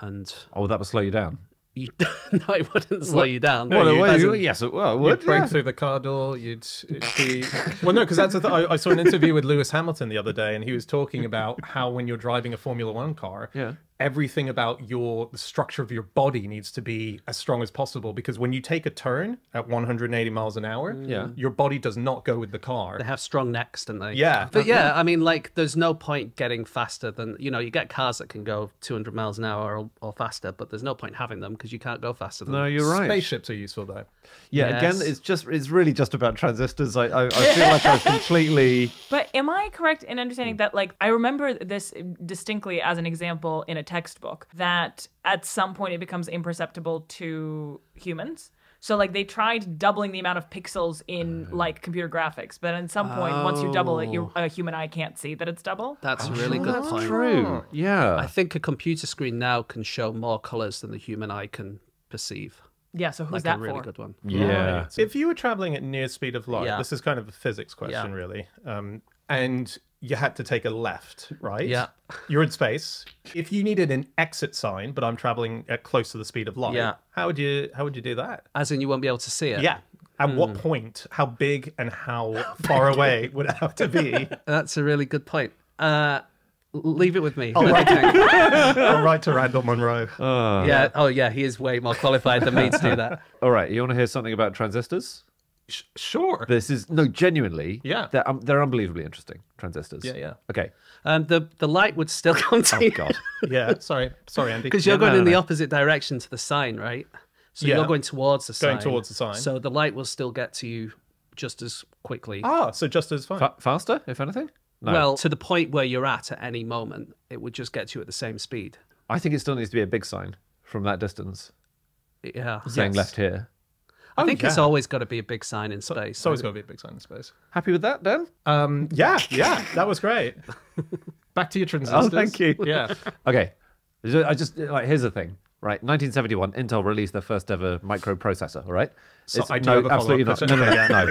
and oh, that would slow you down. You, no, it wouldn't slow you down. Well, you- well, you- in- yes, it, well, it You'd would. break yeah. through the car door. You'd it'd be well, no, because that's the th- I, I saw an interview with Lewis Hamilton the other day, and he was talking about how when you're driving a Formula One car, Yeah. Everything about your the structure of your body needs to be as strong as possible. Because when you take a turn at 180 miles an hour, mm. Yeah. your body does not go with the car. They have strong necks, don't they? Yeah. But yeah, I mean, like, there's no point getting faster than, you know, you get cars that can go 200 miles an hour or, or faster, but there's no point having them because you can't go faster than No, them. you're right. Spaceships are useful though. Yeah, Yes. again, it's just it's really just about transistors. I I, I feel like I've completely. But am I correct in understanding mm. that, like, I remember this distinctly as an example in a textbook that at some point it becomes imperceptible to humans? So, like, they tried doubling the amount of pixels in, like, computer graphics, but at some point, once you double it, your a human eye can't see that it's double. That's a really good That's point. true. Yeah. I think a computer screen now can show more colors than the human eye can perceive. Yeah, so who's Like that a really for? good one. yeah. If you were traveling at near speed of light, Yeah. this is kind of a physics question, really, um, and you had to take a left, right? Yeah. You're in space. If you needed an exit sign, but I'm traveling at close to the speed of light, Yeah. how would you how would you do that? As in, you won't be able to see it. Yeah. At what Hmm. point? How big and how far away would it have to be? That's a really good point. Uh, leave it with me. Let me think. I'll write to Randall Munroe. yeah. Oh, yeah. He is way more qualified than me to do that. All right. You want to hear something about transistors? Sh- sure. This is no genuinely. Yeah. They're um, they're unbelievably interesting. Transistors. Yeah, yeah. Okay. Um, the the light would still come to Oh you God. Yeah. Sorry. Sorry, Andy. because you're Yeah, going no, in no, the opposite direction to the sign, right? So Yeah. you're going towards the sign. Going towards the sign. So the light will still get to you just as quickly. Ah, so just as fine. Fa- faster, if anything. No. Well, to the point where you're at at any moment, it would just get to you at the same speed. I think it still needs to be a big sign from that distance Yeah. saying Yes. left here. I think it's always got to be a big sign in space. It's always got to be a big sign in space. Happy with that, Dan? Um, yeah, yeah, that was great. Back to your transistors. Oh, thank you. Yeah. Okay. I just like here's the thing. Right, 1971, Intel released their first ever microprocessor. All right, So It's- I do have a absolutely not. No, no, no,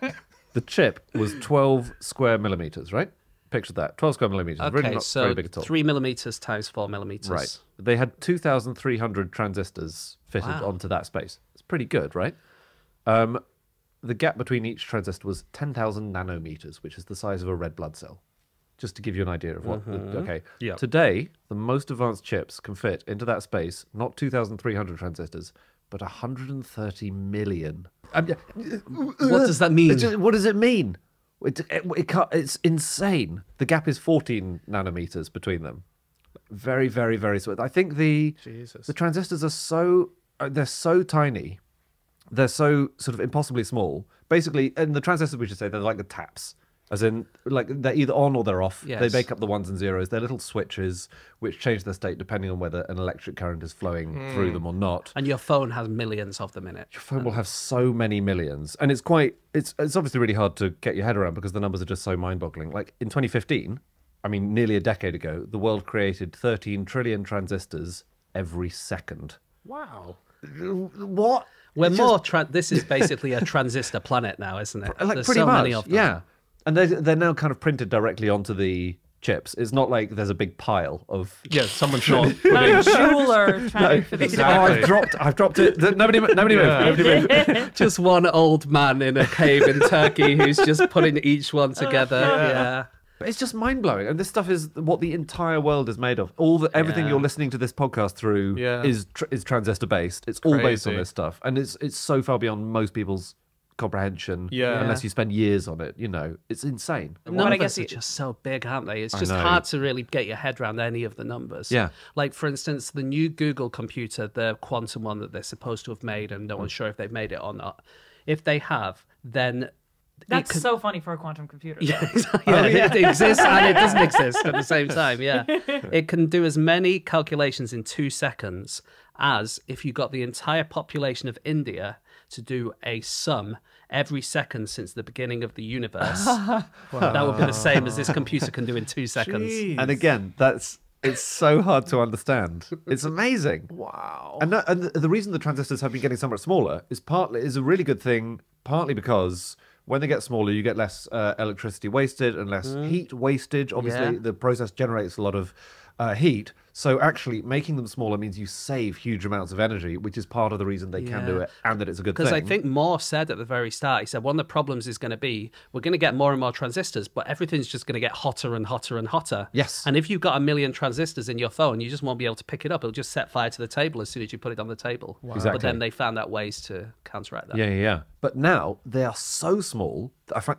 no. the chip was 12 square millimeters. Right, picture that 12 square millimeters. Okay, really not so very big at all. three millimeters times four millimeters. Right. They had 2,300 transistors fitted Wow. onto that space. Pretty good, right? Um, the gap between each transistor was 10,000 nanometers, which is the size of a red blood cell. Just to give you an idea of what. The, okay. Yeah. Today, the most advanced chips can fit into that space not 2,300 transistors, but 130 million. Um, What does that mean? just- what does it mean? It, it, it it's insane. The gap is 14 nanometers between them. Very, very, very small. I think the Jesus. the transistors are so Uh, they're so tiny, they're so sort of impossibly small. Basically, and the transistors we should say they're like the taps, as in like they're either on or they're off. They make up the ones and zeros. They're little switches which change their state depending on whether an electric current is flowing hmm. through them or not. And your phone has millions of them in it. Your phone will have so many millions, and it's quite it's it's obviously really hard to get your head around because the numbers are just so mind-boggling. Like in 2015, I mean, nearly a decade ago, the world created 13 trillion transistors every second. Wow. What? We're It's more. Tra- this is basically a transistor planet now, isn't it? like There's pretty so much, many of them. yeah. And they they're now kind of printed directly onto the chips. It's not like there's a big pile of. Yeah, someone's not. Not a jeweler trying to fit this Oh, I've dropped. I've dropped it. Nobody, nobody move. Nobody move. Just one old man in a cave in Turkey who's just putting each one oh, together. Yeah. But it's just mind blowing, and this stuff is what the entire world is made of. All the everything Yeah. you're listening to this podcast through Yeah. is tr- is transistor based. It's all based on this stuff, and it's it's so far beyond most people's comprehension. Yeah. unless you spend years on it, you know, it's insane. The But I numbers guess are just so big, aren't they? It's just hard to really get your head around any of the numbers. Yeah. Like, for instance, the new Google computer, the quantum one that they're supposed to have made, and no Mm. one's sure if they've made it or not, If they have, then it That's could- so funny for a quantum computer. Yeah, exactly. Oh, yeah, it exists and it doesn't exist at the same time. Yeah, it can do as many calculations in two seconds as if you got the entire population of India to do a sum every second since the beginning of the universe. That would be the same as this computer can do in two seconds. And again, that's it's so hard to understand. It's amazing. Wow. And, that, and the, the reason the transistors have been getting so much smaller is partly is a really good thing. Partly because when they get smaller, you get less uh, electricity wasted and less heat wastage. Obviously, Yeah. the process generates a lot of uh, heat. So actually, making them smaller means you save huge amounts of energy, which is part of the reason they can do it and that it's a good thing. Because I think Moore said at the very start, he said one of the problems is going to be we're going to get more and more transistors, but everything's just going to get hotter and hotter and hotter. Yes. And if you've got a million transistors in your phone, you just won't be able to pick it up. It'll just set fire to the table as soon as you put it on the table. But Exactly. then they found out ways to counteract that. Yeah, yeah, yeah. But now they are so small. that I find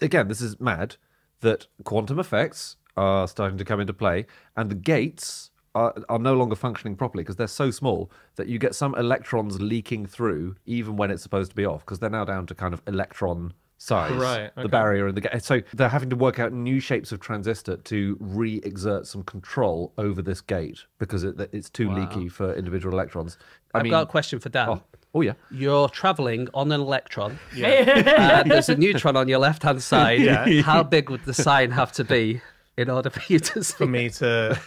again, this is mad that quantum effects are starting to come into play, and the gates are, are no longer functioning properly because they're so small that you get some electrons leaking through even when it's supposed to be off because they're now down to kind of electron size Right, the barrier and the gate so they're having to work out new shapes of transistor to re-exert some control over this gate because it, it's too leaky for individual electrons I I've mean, got a question for Dan. oh, oh yeah You're traveling on an electron. Uh, there's a neutron on your left hand side. Yeah. How big would the sign have to be in order for you to see? for me to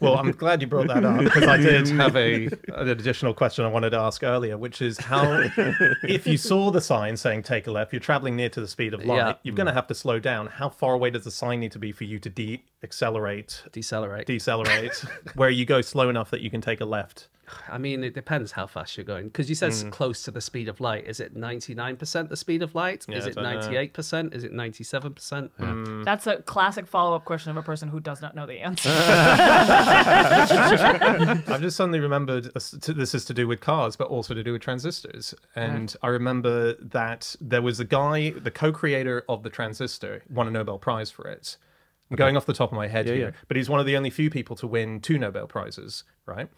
well i'm glad you brought that up because i did have a an additional question i wanted to ask earlier which is how if you saw the sign saying take a left you're traveling near to the speed of light Yeah. you're going to have to slow down how far away does the sign need to be for you to de-accelerate Decelerate. decelerate where you go slow enough that you can take a left I mean, it depends how fast you're going. Because you said Mm. it's close to the speed of light. Is it 99% the speed of light? Yeah, Is it don't know. 98%? Is it 97%? Mm. That's a classic follow up question of a person who does not know the answer. I've just suddenly remembered uh, s- t- this is to do with cars, but also to do with transistors. And I remember that there was a guy, the co-creator of the transistor, won a Nobel Prize for it. I'm going off the top of my head here, yeah. but he's one of the only few people to win two Nobel prizes, right?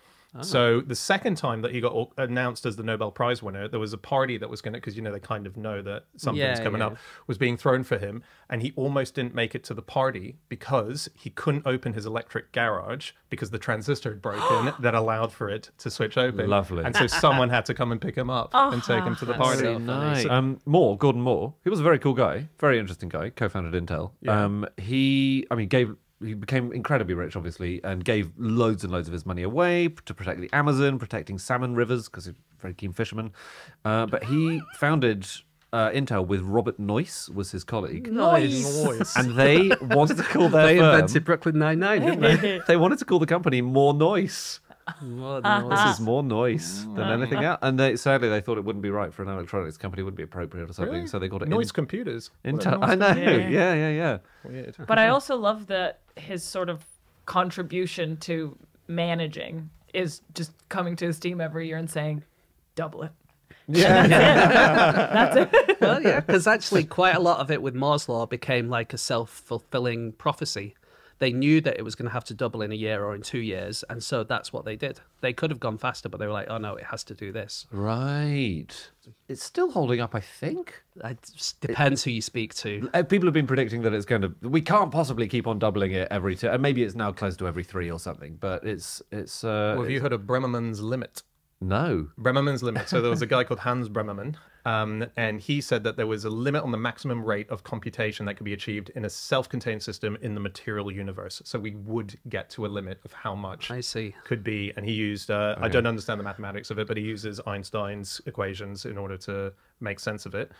So the second time that he got announced as the Nobel Prize winner, there was a party that was going to, because you know they kind of know that something's Yeah, coming yeah. up, was being thrown for him, and he almost didn't make it to the party because he couldn't open his electric garage because the transistor had broken that allowed for it to switch open. Lovely. And so someone had to come and pick him up and take him to the That's party. so funny. Um, Moore, Gordon Moore, he was a very cool guy, very interesting guy, co-founded Intel. Um, he, I mean, gave he became incredibly rich, obviously, and gave loads and loads of his money away to protect the Amazon, protecting salmon rivers because he's a very keen fisherman. Uh, but he founded uh, Intel with Robert Noyce was his colleague, Noise. and they wanted to call their They firm. invented Brooklyn Nine-Nine, didn't they? They wanted to call the company More Noyce. Well, Uh-huh. This is more noise than anything else. And they, sadly, they thought it wouldn't be right for an electronics company, wouldn't be appropriate or something. So they called it Noise In- computers. Intel. noise I know. Yeah. Yeah, yeah, yeah. Weird. but I also love that his sort of contribution to managing is just coming to his team every year and saying, double it. That's it. well, yeah, because actually, quite a lot of it with Moore's law became like a self-fulfilling prophecy. They knew that it was going to have to double in a year or in two years, and so that's what they did. They could have gone faster, but they were like, "Oh no, it has to do this." Right. It's still holding up, I think. It just depends who you speak to. Uh, People have been predicting that it's going to. We can't possibly keep on doubling it every two. And maybe it's now close to every three or something. But it's it's. Uh, Well, have you heard of Bremermann's limit? no. Bremermann's limit. So there was a guy called Hans Bremermann, um, and he said that there was a limit on the maximum rate of computation that could be achieved in a self-contained system in the material universe. So we would get to a limit of how much I see. could be. And he used, uh, I don't understand the mathematics of it, but he uses Einstein's equations in order to make sense of it.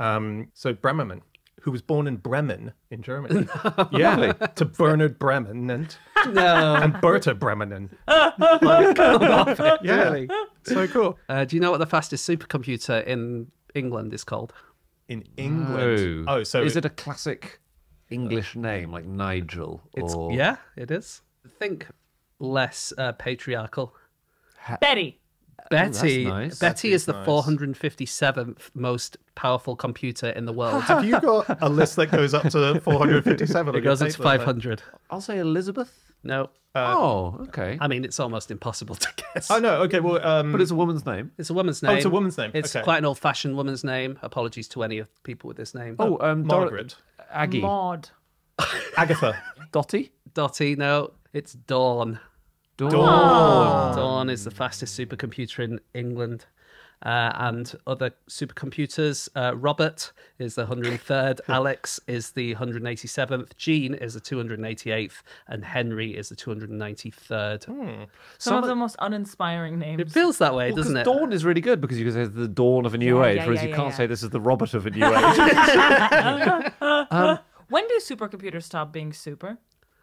Um, so Bremermann, who was born in Bremen in Germany, yeah, to Bernard Bremen and, and Berta Bremen. yeah, so cool. Uh, do you know what the fastest supercomputer in England is called? In England. No. Oh, so is it a classic English name like Nigel? It's or... yeah, it is. Think less uh, patriarchal. Betty. Betty. nice. Betty is the nice. 457th most powerful computer in the world. Have you got a list that goes up to 457? it goes up to 500. I'll say Elizabeth. No. oh, okay. I mean, it's almost impossible to guess. Oh no. Okay. Well, um, but it's a woman's name. It's a woman's name. Oh, name. it's a woman's name. It's Okay. quite an old-fashioned woman's name. Apologies to any of the people with this name. Oh, um, Dor- Margaret, Aggie. Maud. Agatha, Dotty. Dotty. no, it's Dawn. Dawn. Dawn is the fastest supercomputer in England. Uh, and other supercomputers, uh, Robert is the 103rd, Alex is the 187th, Jean is the 288th, and Henry is the 293rd. Some, of the most uninspiring names. It feels that way, Because doesn't it? dawn is really good because you can say the dawn of a new Yeah, age, yeah, whereas yeah, you yeah, can't yeah. say this is the Robert of a new age. When do supercomputers stop being super?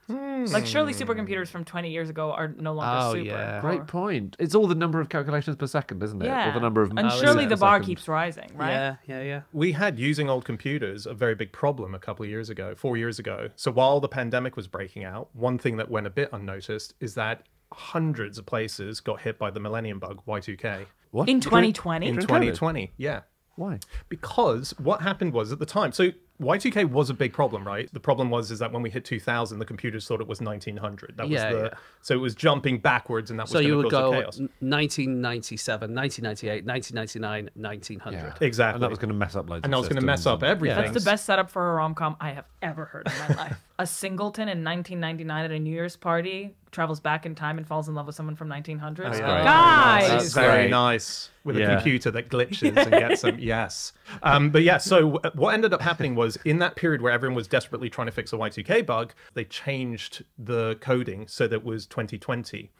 Like surely hmm. supercomputers from 20 years ago are no longer Oh, super. yeah. Great point. It's all the number of calculations per second, isn't it? Yeah. Or the number of and minutes surely the bar second. keeps rising, right? Yeah, yeah, yeah. we had using old computers a very big problem a couple of years ago, four years ago. So while the pandemic was breaking out, one thing that went a bit unnoticed is that hundreds of places got hit by the Millennium Bug Y2K What? In 2020? in 2020. Yeah. Why? Because what happened was at the time, so Y2K was a big problem, right? The problem was is that when we hit 2000, the computers thought it was 1900. That was Yeah, the yeah. so it was jumping backwards, and that was So you to would go the 1997, 1998, 1999, 1900. Yeah. Exactly. And that was going to mess up loads and that was going to mess up and- everything. That's the best setup for a rom com I have ever heard in my life. A singleton in 1999 at a New Year's party travels back in time and falls in love with someone from 1900. That's great. Guys! That's very nice with a computer that glitches and gets them. Yes. Um, but yeah, so what ended up happening was in that period where everyone was desperately trying to fix a Y2K bug, they changed the coding so that it was 2020.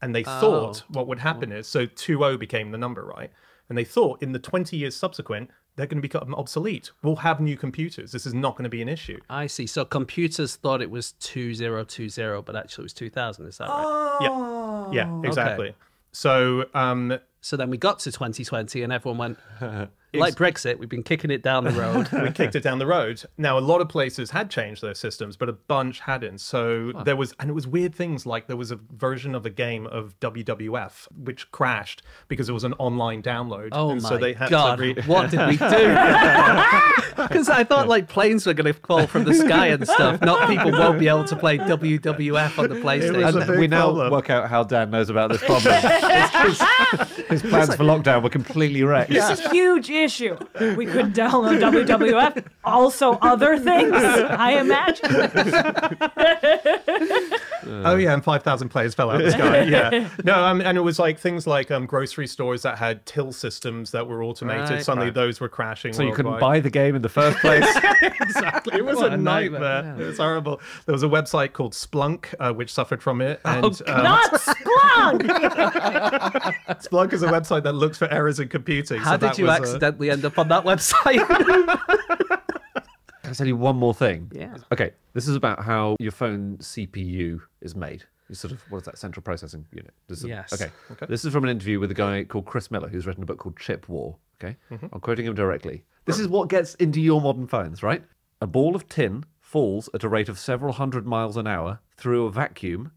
And they thought what would happen is so 20 became the number, right? And they thought in the 20 years subsequent, they're going to become obsolete. We'll have new computers. This is not going to be an issue. I see. So computers thought it was 2020, but actually it was 2000. Is that right? Yeah. Yeah, exactly. So um, So then we got to 2020 and everyone went, like Brexit, we've been kicking it down the road. we kicked it down the road. Now, a lot of places had changed their systems, but a bunch hadn't. So there was, and it was weird things like there was a version of a game of WWF which crashed because it was an online download. Oh and my so they had god! To re- What did we do? Because I thought like planes were going to fall from the sky and stuff. Not people won't be able to play WWF on the PlayStation. And we now problem. work out how Dan knows about this problem. his, his- his plans for lockdown were completely wrecked. It's a huge issue. We could download WWF, also other things, I imagine. Oh yeah, and five thousand players fell out of the sky. Yeah, no, um, and it was like things like um, grocery stores that had till systems that were automated. Right. Suddenly, Right. those were crashing. So you couldn't buy the game in the first place. exactly. It was What a a nightmare. nightmare, It was horrible. There was a website called Splunk, uh, which suffered from it. And um, Not Splunk! Splunk is a website that looks for errors in computing. How so did that you was, uh, accidentally end up on that website? Can I tell you one more thing? Yeah. Okay, this is about how your phone CPU is made. You sort of what is that central processing unit? This is, Yes. Okay. This is from an interview with a guy called Chris Miller, who's written a book called Chip War. Okay. Mm-hmm. I'm quoting him directly. This is what gets into your modern phones, right? A ball of tin falls at a rate of several hundred miles an hour through a vacuum.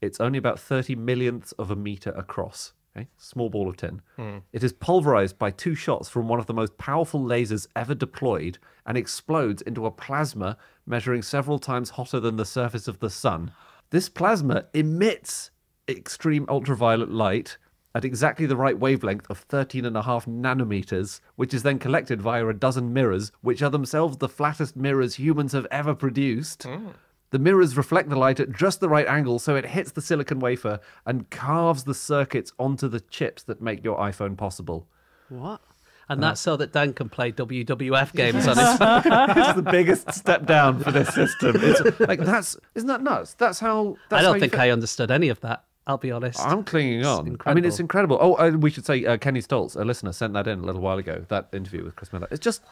It's only about 30 millionths of a meter across. Okay, small ball of tin. Hmm. It is pulverized by two shots from one of the most powerful lasers ever deployed and explodes into a plasma measuring several times hotter than the surface of the sun. This plasma emits extreme ultraviolet light at exactly the right wavelength of 13 and a half nanometers, which is then collected via a dozen mirrors, which are themselves the flattest mirrors humans have ever produced. Hmm. The mirrors reflect the light at just the right angle so it hits the silicon wafer and carves the circuits onto the chips that make your iPhone possible. what? And that's so that Dan can play WWF games on his phone. it's the biggest step down for this system. It's like that's isn't that nuts? That's how. That's I don't you think fi- I understood any of that. I'll be honest. I'm clinging on. I mean, it's incredible. Oh, uh, we should say uh, Kenny Stoltz, a listener, sent that in a little while ago. That interview with Chris Miller. It's just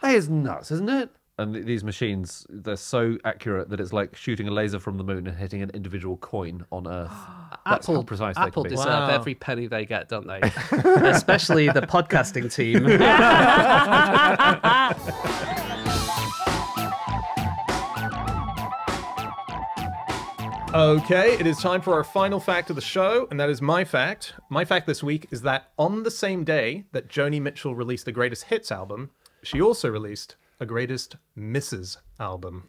that is nuts, isn't it? And th- these machines, they're so accurate that it's like shooting a laser from the moon and hitting an individual coin on Earth. That's how Apple, precise Apple they can be. deserve Wow. every penny they get, don't they? Especially the podcasting team. Okay, it is time for our final fact of the show, and that is my fact. My fact this week is that on the same day that Joni Mitchell released the Greatest Hits album, she also released a Greatest Misses album.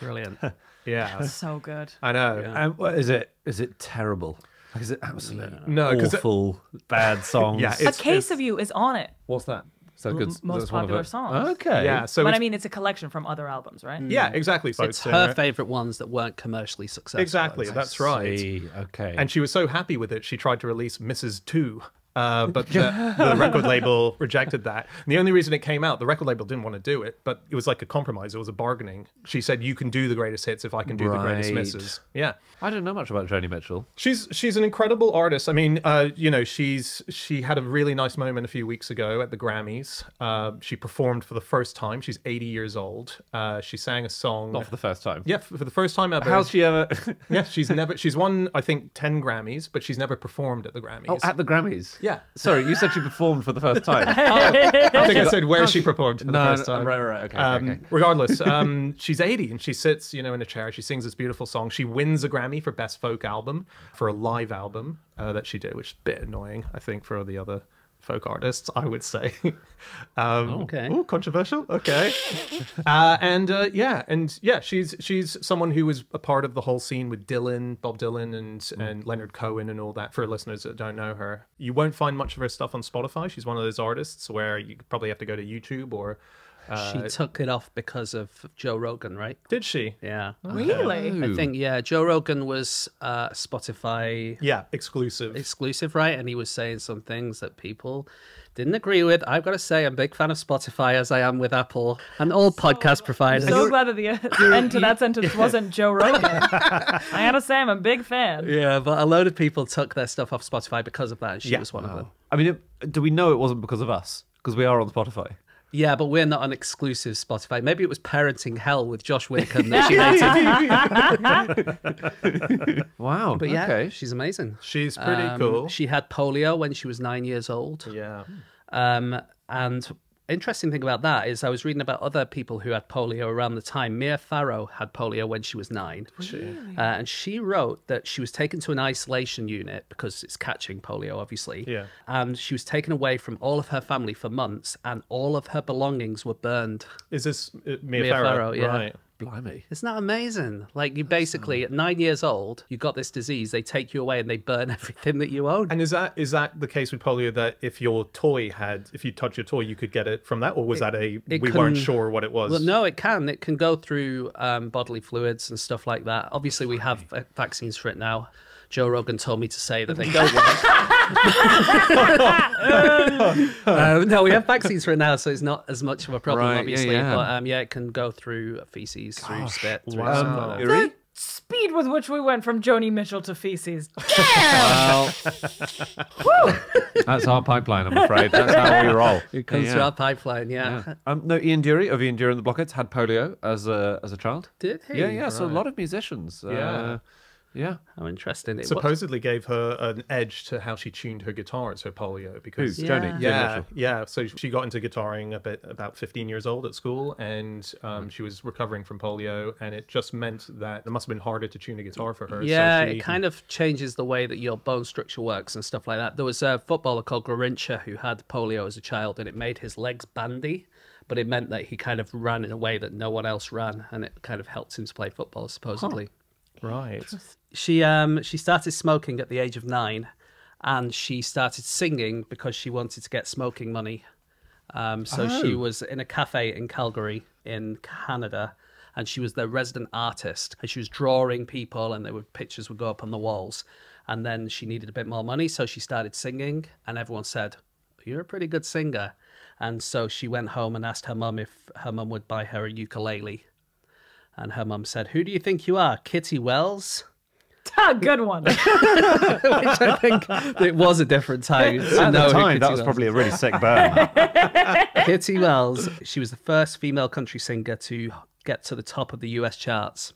Brilliant. Yeah, So good. I know. And what is it? Is it terrible? Like, is it absolute No, 'cause it- awful bad songs? Yeah, A it's- Case of You is on it. What's that? So good. most that's one of popular it. songs. Okay. Yeah, so but I mean, it's a collection from other albums, right? yeah, exactly. So it's uh, her favorite ones that weren't commercially successful. Exactly, that's right. See, Okay. And she was so happy with it, she tried to release Misses Two. Uh, but the, the record label rejected that. And the only reason it came out, the record label didn't want to do it, but it was like a compromise. It was a bargaining. She said, "You can do the greatest hits if I can do the greatest misses." Yeah, I don't know much about Joni Mitchell. She's she's an incredible artist. I mean, uh, you know, she's she had a really nice moment a few weeks ago at the Grammys. Uh, she performed for the first time. She's 80 years old. Uh, she sang a song. Not for the first time. yeah, for the first time ever. How's she ever? Yeah, she's never. She's won, I think, 10 Grammys, but she's never performed at the Grammys. oh, at the Grammys. Yeah. Sorry, you said she performed for the first time. I think I said where she performed for the No, first no, time. right, right, okay, Um, okay. Regardless, um, she's 80 and she sits, you know, in a chair. She sings this beautiful song. She wins a Grammy for Best Folk Album for a live album uh, that she did, which is a bit annoying, I think, for the other folk artists. I would say. um, Okay. ooh, controversial. Okay. uh, and uh, yeah, and yeah, she's she's someone who was a part of the whole scene with Dylan, Bob Dylan, and Mm. and Leonard Cohen and all that. For listeners that don't know her, you won't find much of her stuff on Spotify. She's one of those artists where you probably have to go to YouTube or. Uh, she took it off because of Joe Rogan, right? did she? Yeah. Really? I think yeah, Joe Rogan was uh, Spotify Yeah, exclusive. exclusive, right? And he was saying some things that people didn't agree with. I've got to say, I'm a big fan of Spotify as I am with Apple and all podcast providers. I'm so glad that the the end to that sentence wasn't Joe Rogan. I gotta say, I'm a big fan. yeah, but a load of people took their stuff off Spotify because of that, and she Yeah. was one of them. I mean, it, do we know it wasn't because of us? Because we are on Spotify. Yeah, but we're not on exclusive Spotify. Maybe it was Parenting Hell with Josh Widdicombe that she hated. Wow. But yeah, Okay. she's amazing. She's pretty Um, cool. She had polio when she was nine years old. yeah. Um, and interesting thing about that is I was reading about other people who had polio around the time. Mia Farrow had polio when she was nine. Uh, and she wrote that she was taken to an isolation unit because it's catching polio, obviously. Yeah. And she was taken away from all of her family for months, and all of her belongings were burned. Is this uh, Mia, Mia Farrow? Farrow, yeah. Right. Blimey. Isn't that amazing? Like you basically at nine years old, you got this disease. They take you away and they burn everything that you own. And is that is that the case with polio that if your toy had if you touch your toy you could get it from that or was that a we it weren't sure what it was? Well, no, it can. It can go through um, bodily fluids and stuff like that. Obviously, we have vaccines for it now. Joe Rogan told me to say that they don't work. um, no, we have vaccines for it now, so it's not as much of a problem, Right, obviously. yeah. But um, yeah, it can go through feces, through spit, through wow. stuff like that. Speed with which we went from Joni Mitchell to feces. Well, that's our pipeline, I'm afraid. That's how we roll. It comes Yeah. through our pipeline, yeah. Yeah. Um, no, Ian Dury of Ian Dury and the Blockheads had polio as a as a child. Did he? Yeah, yeah. So a lot of musicians. Yeah. Uh, yeah. How interesting. It was. Supposedly gave her an edge to how she tuned her guitar at her polio, because Who? Yeah. Joni. Joni yeah, yeah. So she got into guitaring a bit about 15 years old at school, and um, she was recovering from polio, and it just meant that it must have been harder to tune a guitar for her. Yeah, so she, it kind of changes the way that your bone structure works and stuff like that. There was a footballer called Garrincha who had polio as a child, and it made his legs bandy, but it meant that he kind of ran in a way that no one else ran, and it kind of helped him to play football, supposedly. right. She um she started smoking at the age of nine, and she started singing because she wanted to get smoking money. Um, so she was in a cafe in Calgary, in Canada, and she was their resident artist. And she was drawing people, and there were pictures would go up on the walls. And then she needed a bit more money, so she started singing, and everyone said, "You're a pretty good singer." And so she went home and asked her mum if her mum would buy her a ukulele. And her mum said, "Who do you think you are, Kitty Wells?" Ah, good one. Which I think it was a different time. to At know the who time, that was Wells probably a really sick burn. Kitty Wells, she was the first female country singer to get to the top of the US charts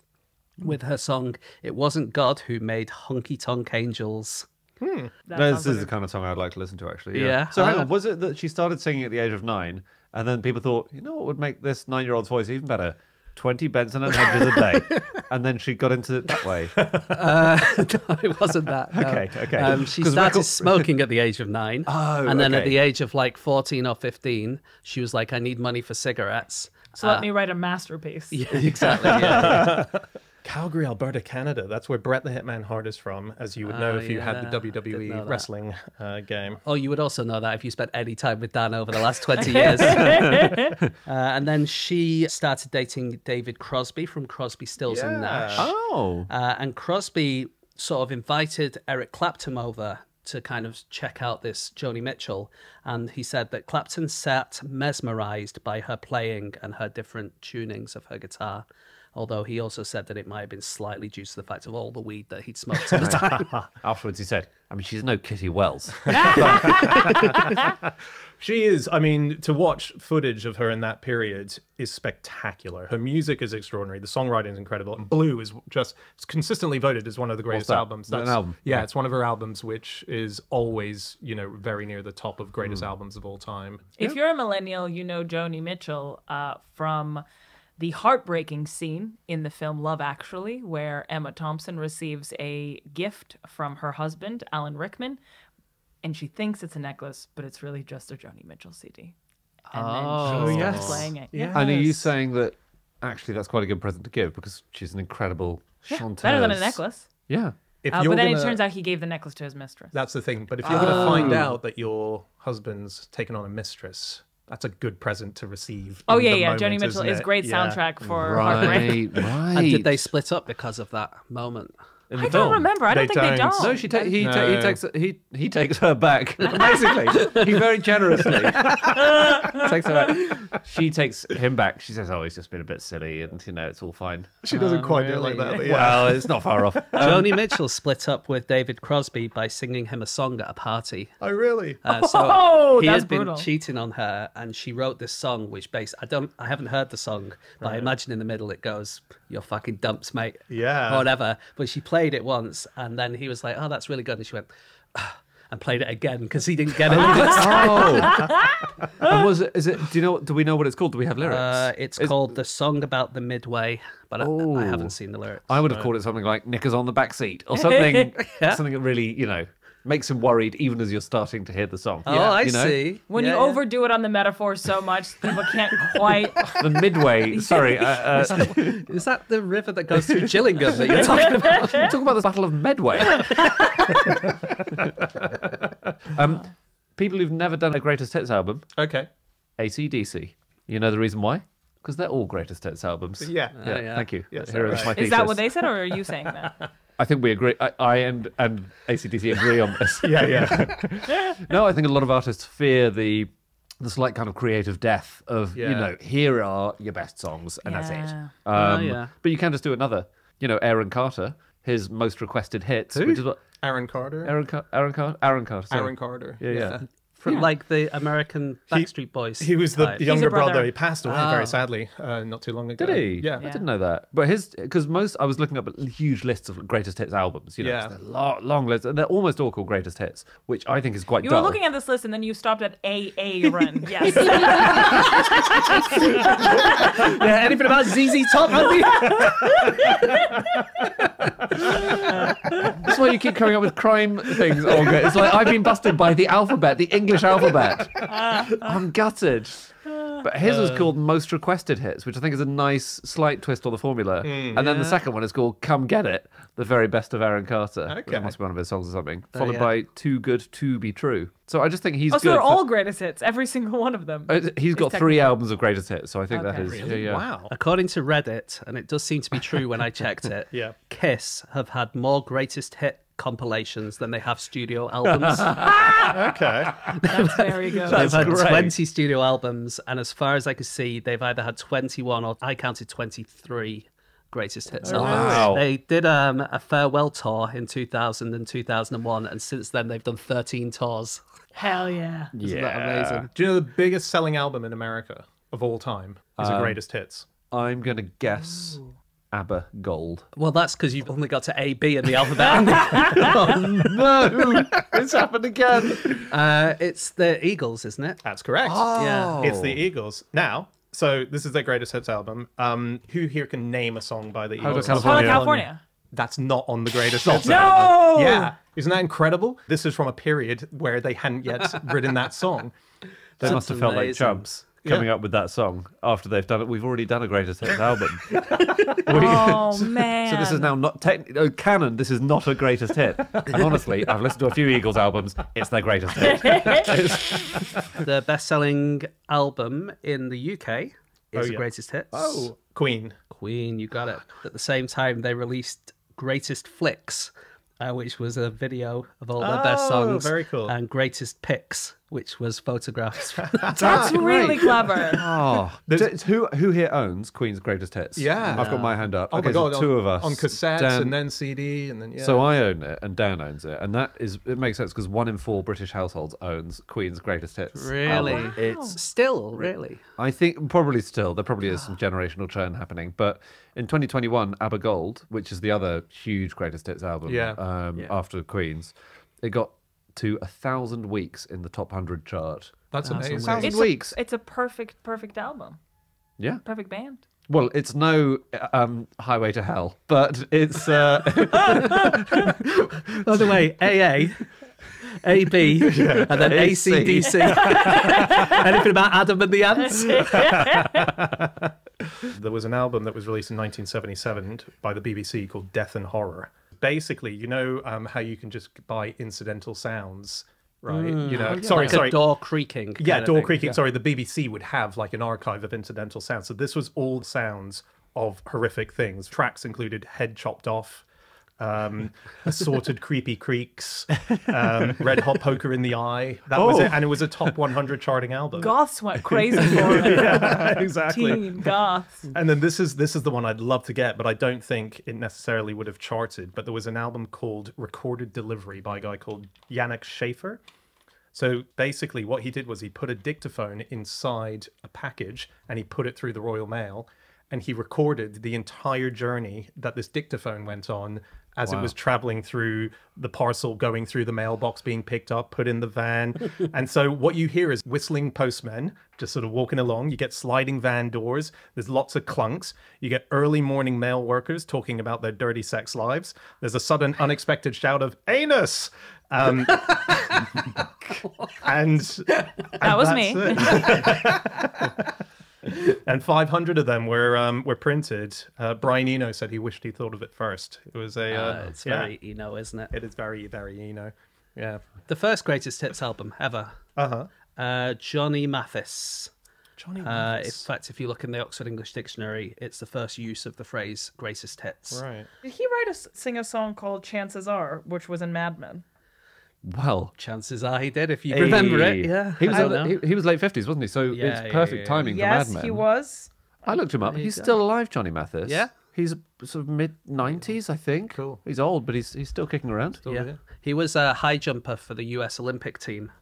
with her song It Wasn't God Who Made Honky Tonk Angels. That No, this like is a- the kind of song I'd like to listen to, actually. Yeah. Yeah. So hang Uh, on, was it that she started singing at the age of nine, and then people thought, you know what would make this nine-year-old's voice even better? Twenty Benson and Hedges a day, and then she got into it that way. Uh, no, it wasn't that. no. Okay, okay. Um, she 'Cause started record- smoking at the age of nine. Oh, And then at the age of like 14 or 15, she was like, I need money for cigarettes. So let me write a masterpiece. Yeah, exactly. Yeah. Calgary, Alberta, Canada. That's where Brett the Hitman Hart is from, as you would know Oh, if you had the yeah, I did know WWE wrestling uh, game. Oh, you would also know that if you spent any time with Dan over the last 20 years. uh, and then she started dating David Crosby from Crosby, Stills and Nash. Oh. Uh, and Crosby sort of invited Eric Clapton over to kind of check out this Joni Mitchell. And he said that Clapton sat mesmerized by her playing and her different tunings of her guitar. Although he also said that it might have been slightly due to the fact of all the weed that he'd smoked at the time. Afterwards, he said, I mean, she's no Kitty Wells. She is. I mean, to watch footage of her in that period is spectacular. Her music is extraordinary. The songwriting is incredible. And Blue is just it's consistently voted as one of the greatest that? albums. Is that an album? Yeah, Yeah. it's one of her albums, which is always, you know, very near the top of greatest Hmm. albums of all time. If you're a millennial, you know Joni Mitchell uh, from the heartbreaking scene in the film Love Actually, where Emma Thompson receives a gift from her husband, Alan Rickman, and she thinks it's a necklace, but it's really just a Joni Mitchell CD. And Oh, then she yes. playing it. Yeah. And are you saying that actually that's quite a good present to give because she's an incredible chanteuse? Better than a necklace. Yeah. If Uh, you're but then it gonna- turns out he gave the necklace to his mistress. That's the thing. But if you're going to find Oh. out that your husband's taken on a mistress, that's a good present to receive. oh yeah, yeah. moment, Joni Mitchell isn't is it? great Yeah. soundtrack for Heartbreak. Right, right. and did they split up because of that moment? In I the don't film? remember. I don't They think they don't. don't. No, she ta- he, ta- he takes he he takes her back. Basically, he very generously takes her back. She takes him back. She says, "Oh, he's just been a bit silly, and you know, it's all fine." She doesn't quite do it like that. But yeah. Well, it's not far off. Joni Mitchell split up with David Crosby by singing him a song at a party. oh really? Uh, so Oh, he has had been cheating on her, and she wrote this song, which based I don't I haven't heard the song, but I imagine in the middle it goes, "Your fucking dumps, mate," Yeah. or whatever. But she played it once, and then he was like, "Oh, that's really good," and she went. "Ah," And played it again because he didn't get it. oh, and was it? Is it? Do you know? Do we know what it's called? Do we have lyrics? uh, it's called "The Song About the Midway," but I, I Oh. haven't seen the lyrics. I would have called it something like "Knickers on the back seat" or something. Yeah. Something that really, you know, makes him worried even as you're starting to hear the song. oh, I you know? see. When Yeah, you yeah. overdo it on the metaphor so much, people can't quite. The midway. Sorry, uh, uh, Is that the river that goes through Gillingham that you're talking about? talk about the Battle of Medway. um, people who've never done a greatest hits album, Okay. ACDC. You know the reason why? Because they're all greatest hits albums. Yeah. Yeah, yeah. thank you. Yes, Here right. is that what they said, or are you saying that? I think we agree. I, I and and ACDC agree on this. Yeah, yeah. no, I think a lot of artists fear the the slight kind of creative death of you know here are your best songs and that's it. Yeah. Um, Oh, yeah. But you can just do another. You know, Aaron Carter, his most requested hits, which is what Aaron Carter. Aaron Car- Aaron Carter Aaron Carter. sorry. Aaron Carter. Yeah, yeah. From like the American Backstreet Boys. He was the type. younger brother. brother. He passed away Ah. very sadly uh, not too long ago. Did he? Yeah. I didn't know that. But his because most I was looking up huge lists of greatest hits albums. You know, Yeah. yeah. long, long lists, and they're almost all called greatest hits, which I think is quite You dull. were looking at this list and then you stopped at AA Run. Yes. yeah, anything about ZZ Top, Andy? That's why you keep coming up with crime things, Olga. It's like I've been busted by the alphabet, the English alphabet. I'm gutted. But his was called Most Requested Hits, which I think is a nice slight twist on the formula. and then the second one is called Come Get It, the very best of Aaron Carter. Okay. That must be one of his songs or something. Followed yeah. by Too Good to Be True. So I just think he's oh, good. so they're for- all greatest hits, every single one of them. Uh, He's got three albums of greatest hits, so I think that Okay. is. Really? Yeah, yeah. Wow. According to Reddit, and it does seem to be true when I checked it, Yeah. Kiss have had more greatest hit compilations than they have studio albums. Okay. That's very good. they've had great. 20 studio albums, and as far as I could see, they've either had 21 or I counted 23 greatest hits albums. Wow. They did um, a farewell tour in 2000 and 2001, and since then they've done 13 tours. Hell yeah. Isn't that amazing? Do you know the biggest selling album in America of all time is Um, the greatest hits? I'm going to guess ABBA Gold. Well, that's because you've only got to A, B in the alphabet. no, it's happened again. uh, it's the Eagles, isn't it? That's correct. Yeah. It's the Eagles. Now, so this is their greatest hits album. Um, who here can name a song by the Eagles? California. Hotel California. That's not on the greatest hits. No! album. Yeah. Isn't that incredible? This is from a period where they hadn't yet written that song. They must have felt like amazing. chumps. Coming up with that song after they've done it. We've already done a greatest hits album. Oh man. So this is now not technically oh, canon. This is not a greatest hit. And honestly, I've listened to a few Eagles albums. It's their greatest hit. The best-selling album in the UK is the yeah. greatest hits. Oh, Queen. Queen, you got it. At the same time, they released Greatest Flicks, uh, which was a video of all their best Oh, songs. very cool. And Greatest Pics, which was photographs. That's really clever. Oh, There's- D- who who here owns Queen's greatest hits? Yeah. I've got my hand up. Oh okay, my god! so two on, of us on cassettes Dan- and then CD and then yeah. So I own it and Dan owns it, and that is it makes sense because one in four British households owns Queen's greatest hits. really? album. It's Still, really? I think probably still there probably is some generational churn happening, but in 2021, ABBA Gold, which is the other huge greatest hits album, Yeah. um, after Queen's, it got to a thousand weeks in the top hundred chart. that's amazing. Thousand It's weeks. A, it's a perfect, perfect album. Yeah. Perfect band. Well, it's no um, Highway to Hell, but it's uh, By the way, AA, AB, and then ACDC. Anything about Adam and the Ants? There was an album that was released in 1977 by the BBC called Death and Horror. Basically, you know um, how you can just buy incidental sounds, right? You know, sorry, like sorry. a door creaking. yeah, door creaking. Sorry, the BBC would have like an archive of incidental sounds. So this was all sounds of horrific things. Tracks included head chopped off, um, assorted creepy creaks, um, red hot poker in the eye. That was it, and it was a top 100 charting album. Goths went crazy for it. Yeah, exactly. Teen goths. And then this is this is the one I'd love to get, but I don't think it necessarily would have charted. But there was an album called Recorded Delivery by a guy called Yannick Schaefer. So basically, what he did was he put a dictaphone inside a package and he put it through the Royal Mail, and he recorded the entire journey that this dictaphone went on as it was traveling through the parcel, going through the mailbox, being picked up, put in the van. and so what you hear is whistling postmen just sort of walking along. You get sliding van doors. There's lots of clunks. You get early morning mail workers talking about their dirty sex lives. There's a sudden unexpected shout of anus. Um, and That was me. and 500 of them were um, were printed. Uh, Brian Eno said he wished he thought of it first. It was a uh, Uh, it's yeah, very Eno, isn't it? it is very very Eno. Yeah. The first greatest hits album ever. Uh-huh. Uh, Johnny Mathis. Johnny Uh, in fact, if you look in the Oxford English Dictionary, it's the first use of the phrase greatest hits. Right. Did he write a sing a song called "Chances Are," which was in Mad Men? Well. Chances are he did, if you remember it. Yeah. he was I don't early- know. he, he was late fifties, wasn't he? So Yeah, it's yeah, perfect yeah. timing yes, for Mad Men. he was. I looked him up. He's still alive, Johnny Mathis. Yeah? he's sort of mid nineties, I think. Cool. He's old, but he's he's still kicking around. Yeah. He was a high jumper for the US Olympic team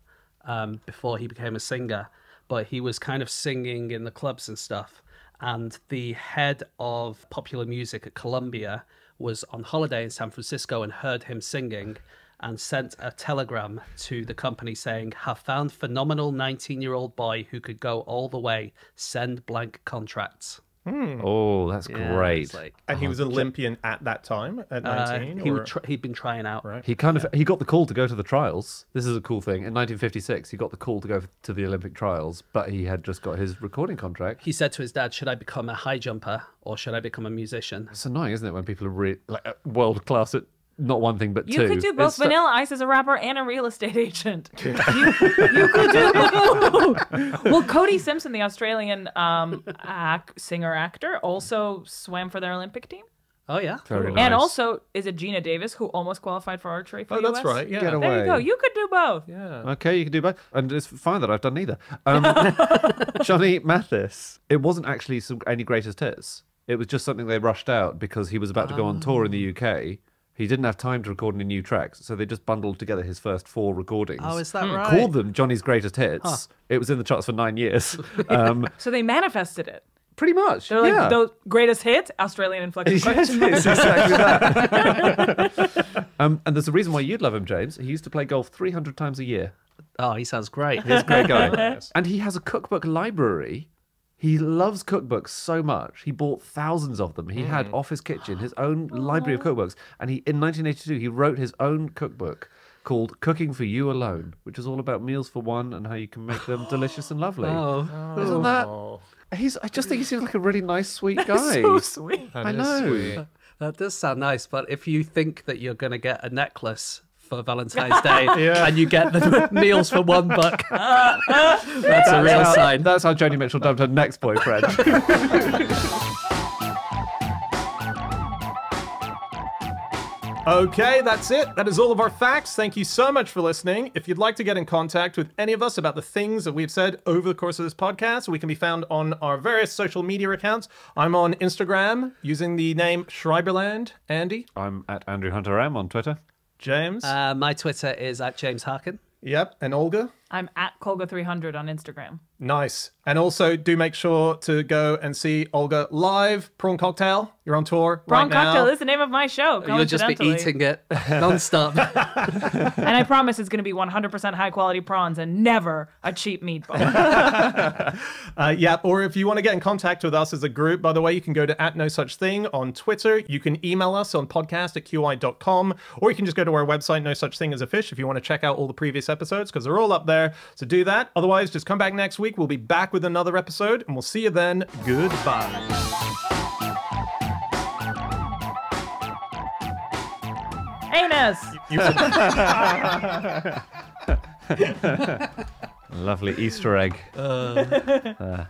um, before he became a singer, but he was kind of singing in the clubs and stuff. And the head of popular music at Columbia was on holiday in San Francisco and heard him singing and sent a telegram to the company saying, Have found phenomenal 19 year old boy who could go all the way, send blank contracts. Oh, that's Yeah, great. like- And he was Olympian at that time, at Uh, 19? he or- would tr- he'd been trying out. Right. He kind of he got the call to go to the trials. This is a cool thing. In 1956, he got the call to go to the Olympic trials, but he had just got his recording contract. He said to his dad, Should I become a high jumper or should I become a musician? It's annoying, isn't it, when people are re- like uh, world class at not one thing but You two. could do both It's so- Vanilla Ice as a rapper and a real estate agent. you, you could do both. Well, Cody Simpson, the Australian um, ac- singer actor, also swam for their Olympic team. Oh, yeah. Very And nice. also, is it Geena Davis who almost qualified for archery for Oh, the that's US? right. Yeah. Get There away. you go. You could do both. Yeah. Okay, you can do both. And it's fine that I've done neither. Um, Johnny Mathis, it wasn't actually some, any greatest hits. It was just something they rushed out because he was about to go on tour in the UK. He didn't have time to record any new tracks, so they just bundled together his first four recordings. Oh, is that right? Called them Johnny's Greatest Hits. It was in the charts for nine years. Um, So they manifested it. pretty much. They're like yeah. those greatest hits, Australian inflection Yes, question it's exactly that. um, and there's a reason why you'd love him, James. He used to play golf 300 times a year. Oh, he sounds great. He's a great guy. and he has a cookbook library. He loves cookbooks so much. He bought thousands of them. He had mm. off his kitchen his own library of cookbooks. And he in 1982 he wrote his own cookbook called Cooking for You Alone, which is all about meals for one and how you can make them delicious and lovely. Oh, Isn't that? Oh, He's. I just think he seems like a really nice, sweet guy. so sweet. that I is know. sweet. that does sound nice. But if you think that you're going to get a necklace for Valentine's Day Yeah. and you get the meals for one buck, that's a real How- sign. That's how Joni Mitchell dubbed her next boyfriend. Okay, that's it. That is all of our facts. Thank you so much for listening. If you'd like to get in contact with any of us about the things that we've said over the course of this podcast, we can be found on our various social media accounts. I'm on Instagram using the name Schreiberland. Andy, I'm at Andrew Hunter M on Twitter. James, Uh, my Twitter is at James Harkin. yep, and Olga. I'm at Colga300 on Instagram. Nice. And also, do make sure to go and see Olga live. Prawn Cocktail. You're on tour Prawn right Cocktail now. is the name of my show. You'll just be eating it non-stop. and I promise it's going to be 100% high quality prawns and never a cheap meatball. Uh, yeah, or if you want to get in contact with us as a group, by the way, you can go to at no such thing on Twitter. You can email us on podcast at qi.com, or you can just go to our website, no such thing as a fish, if you want to check out all the previous episodes, because they're all up there. So do that. Otherwise, just come back next week. We'll be back with another episode, and we'll see you then. Goodbye. Anus! Lovely Easter egg. Uh,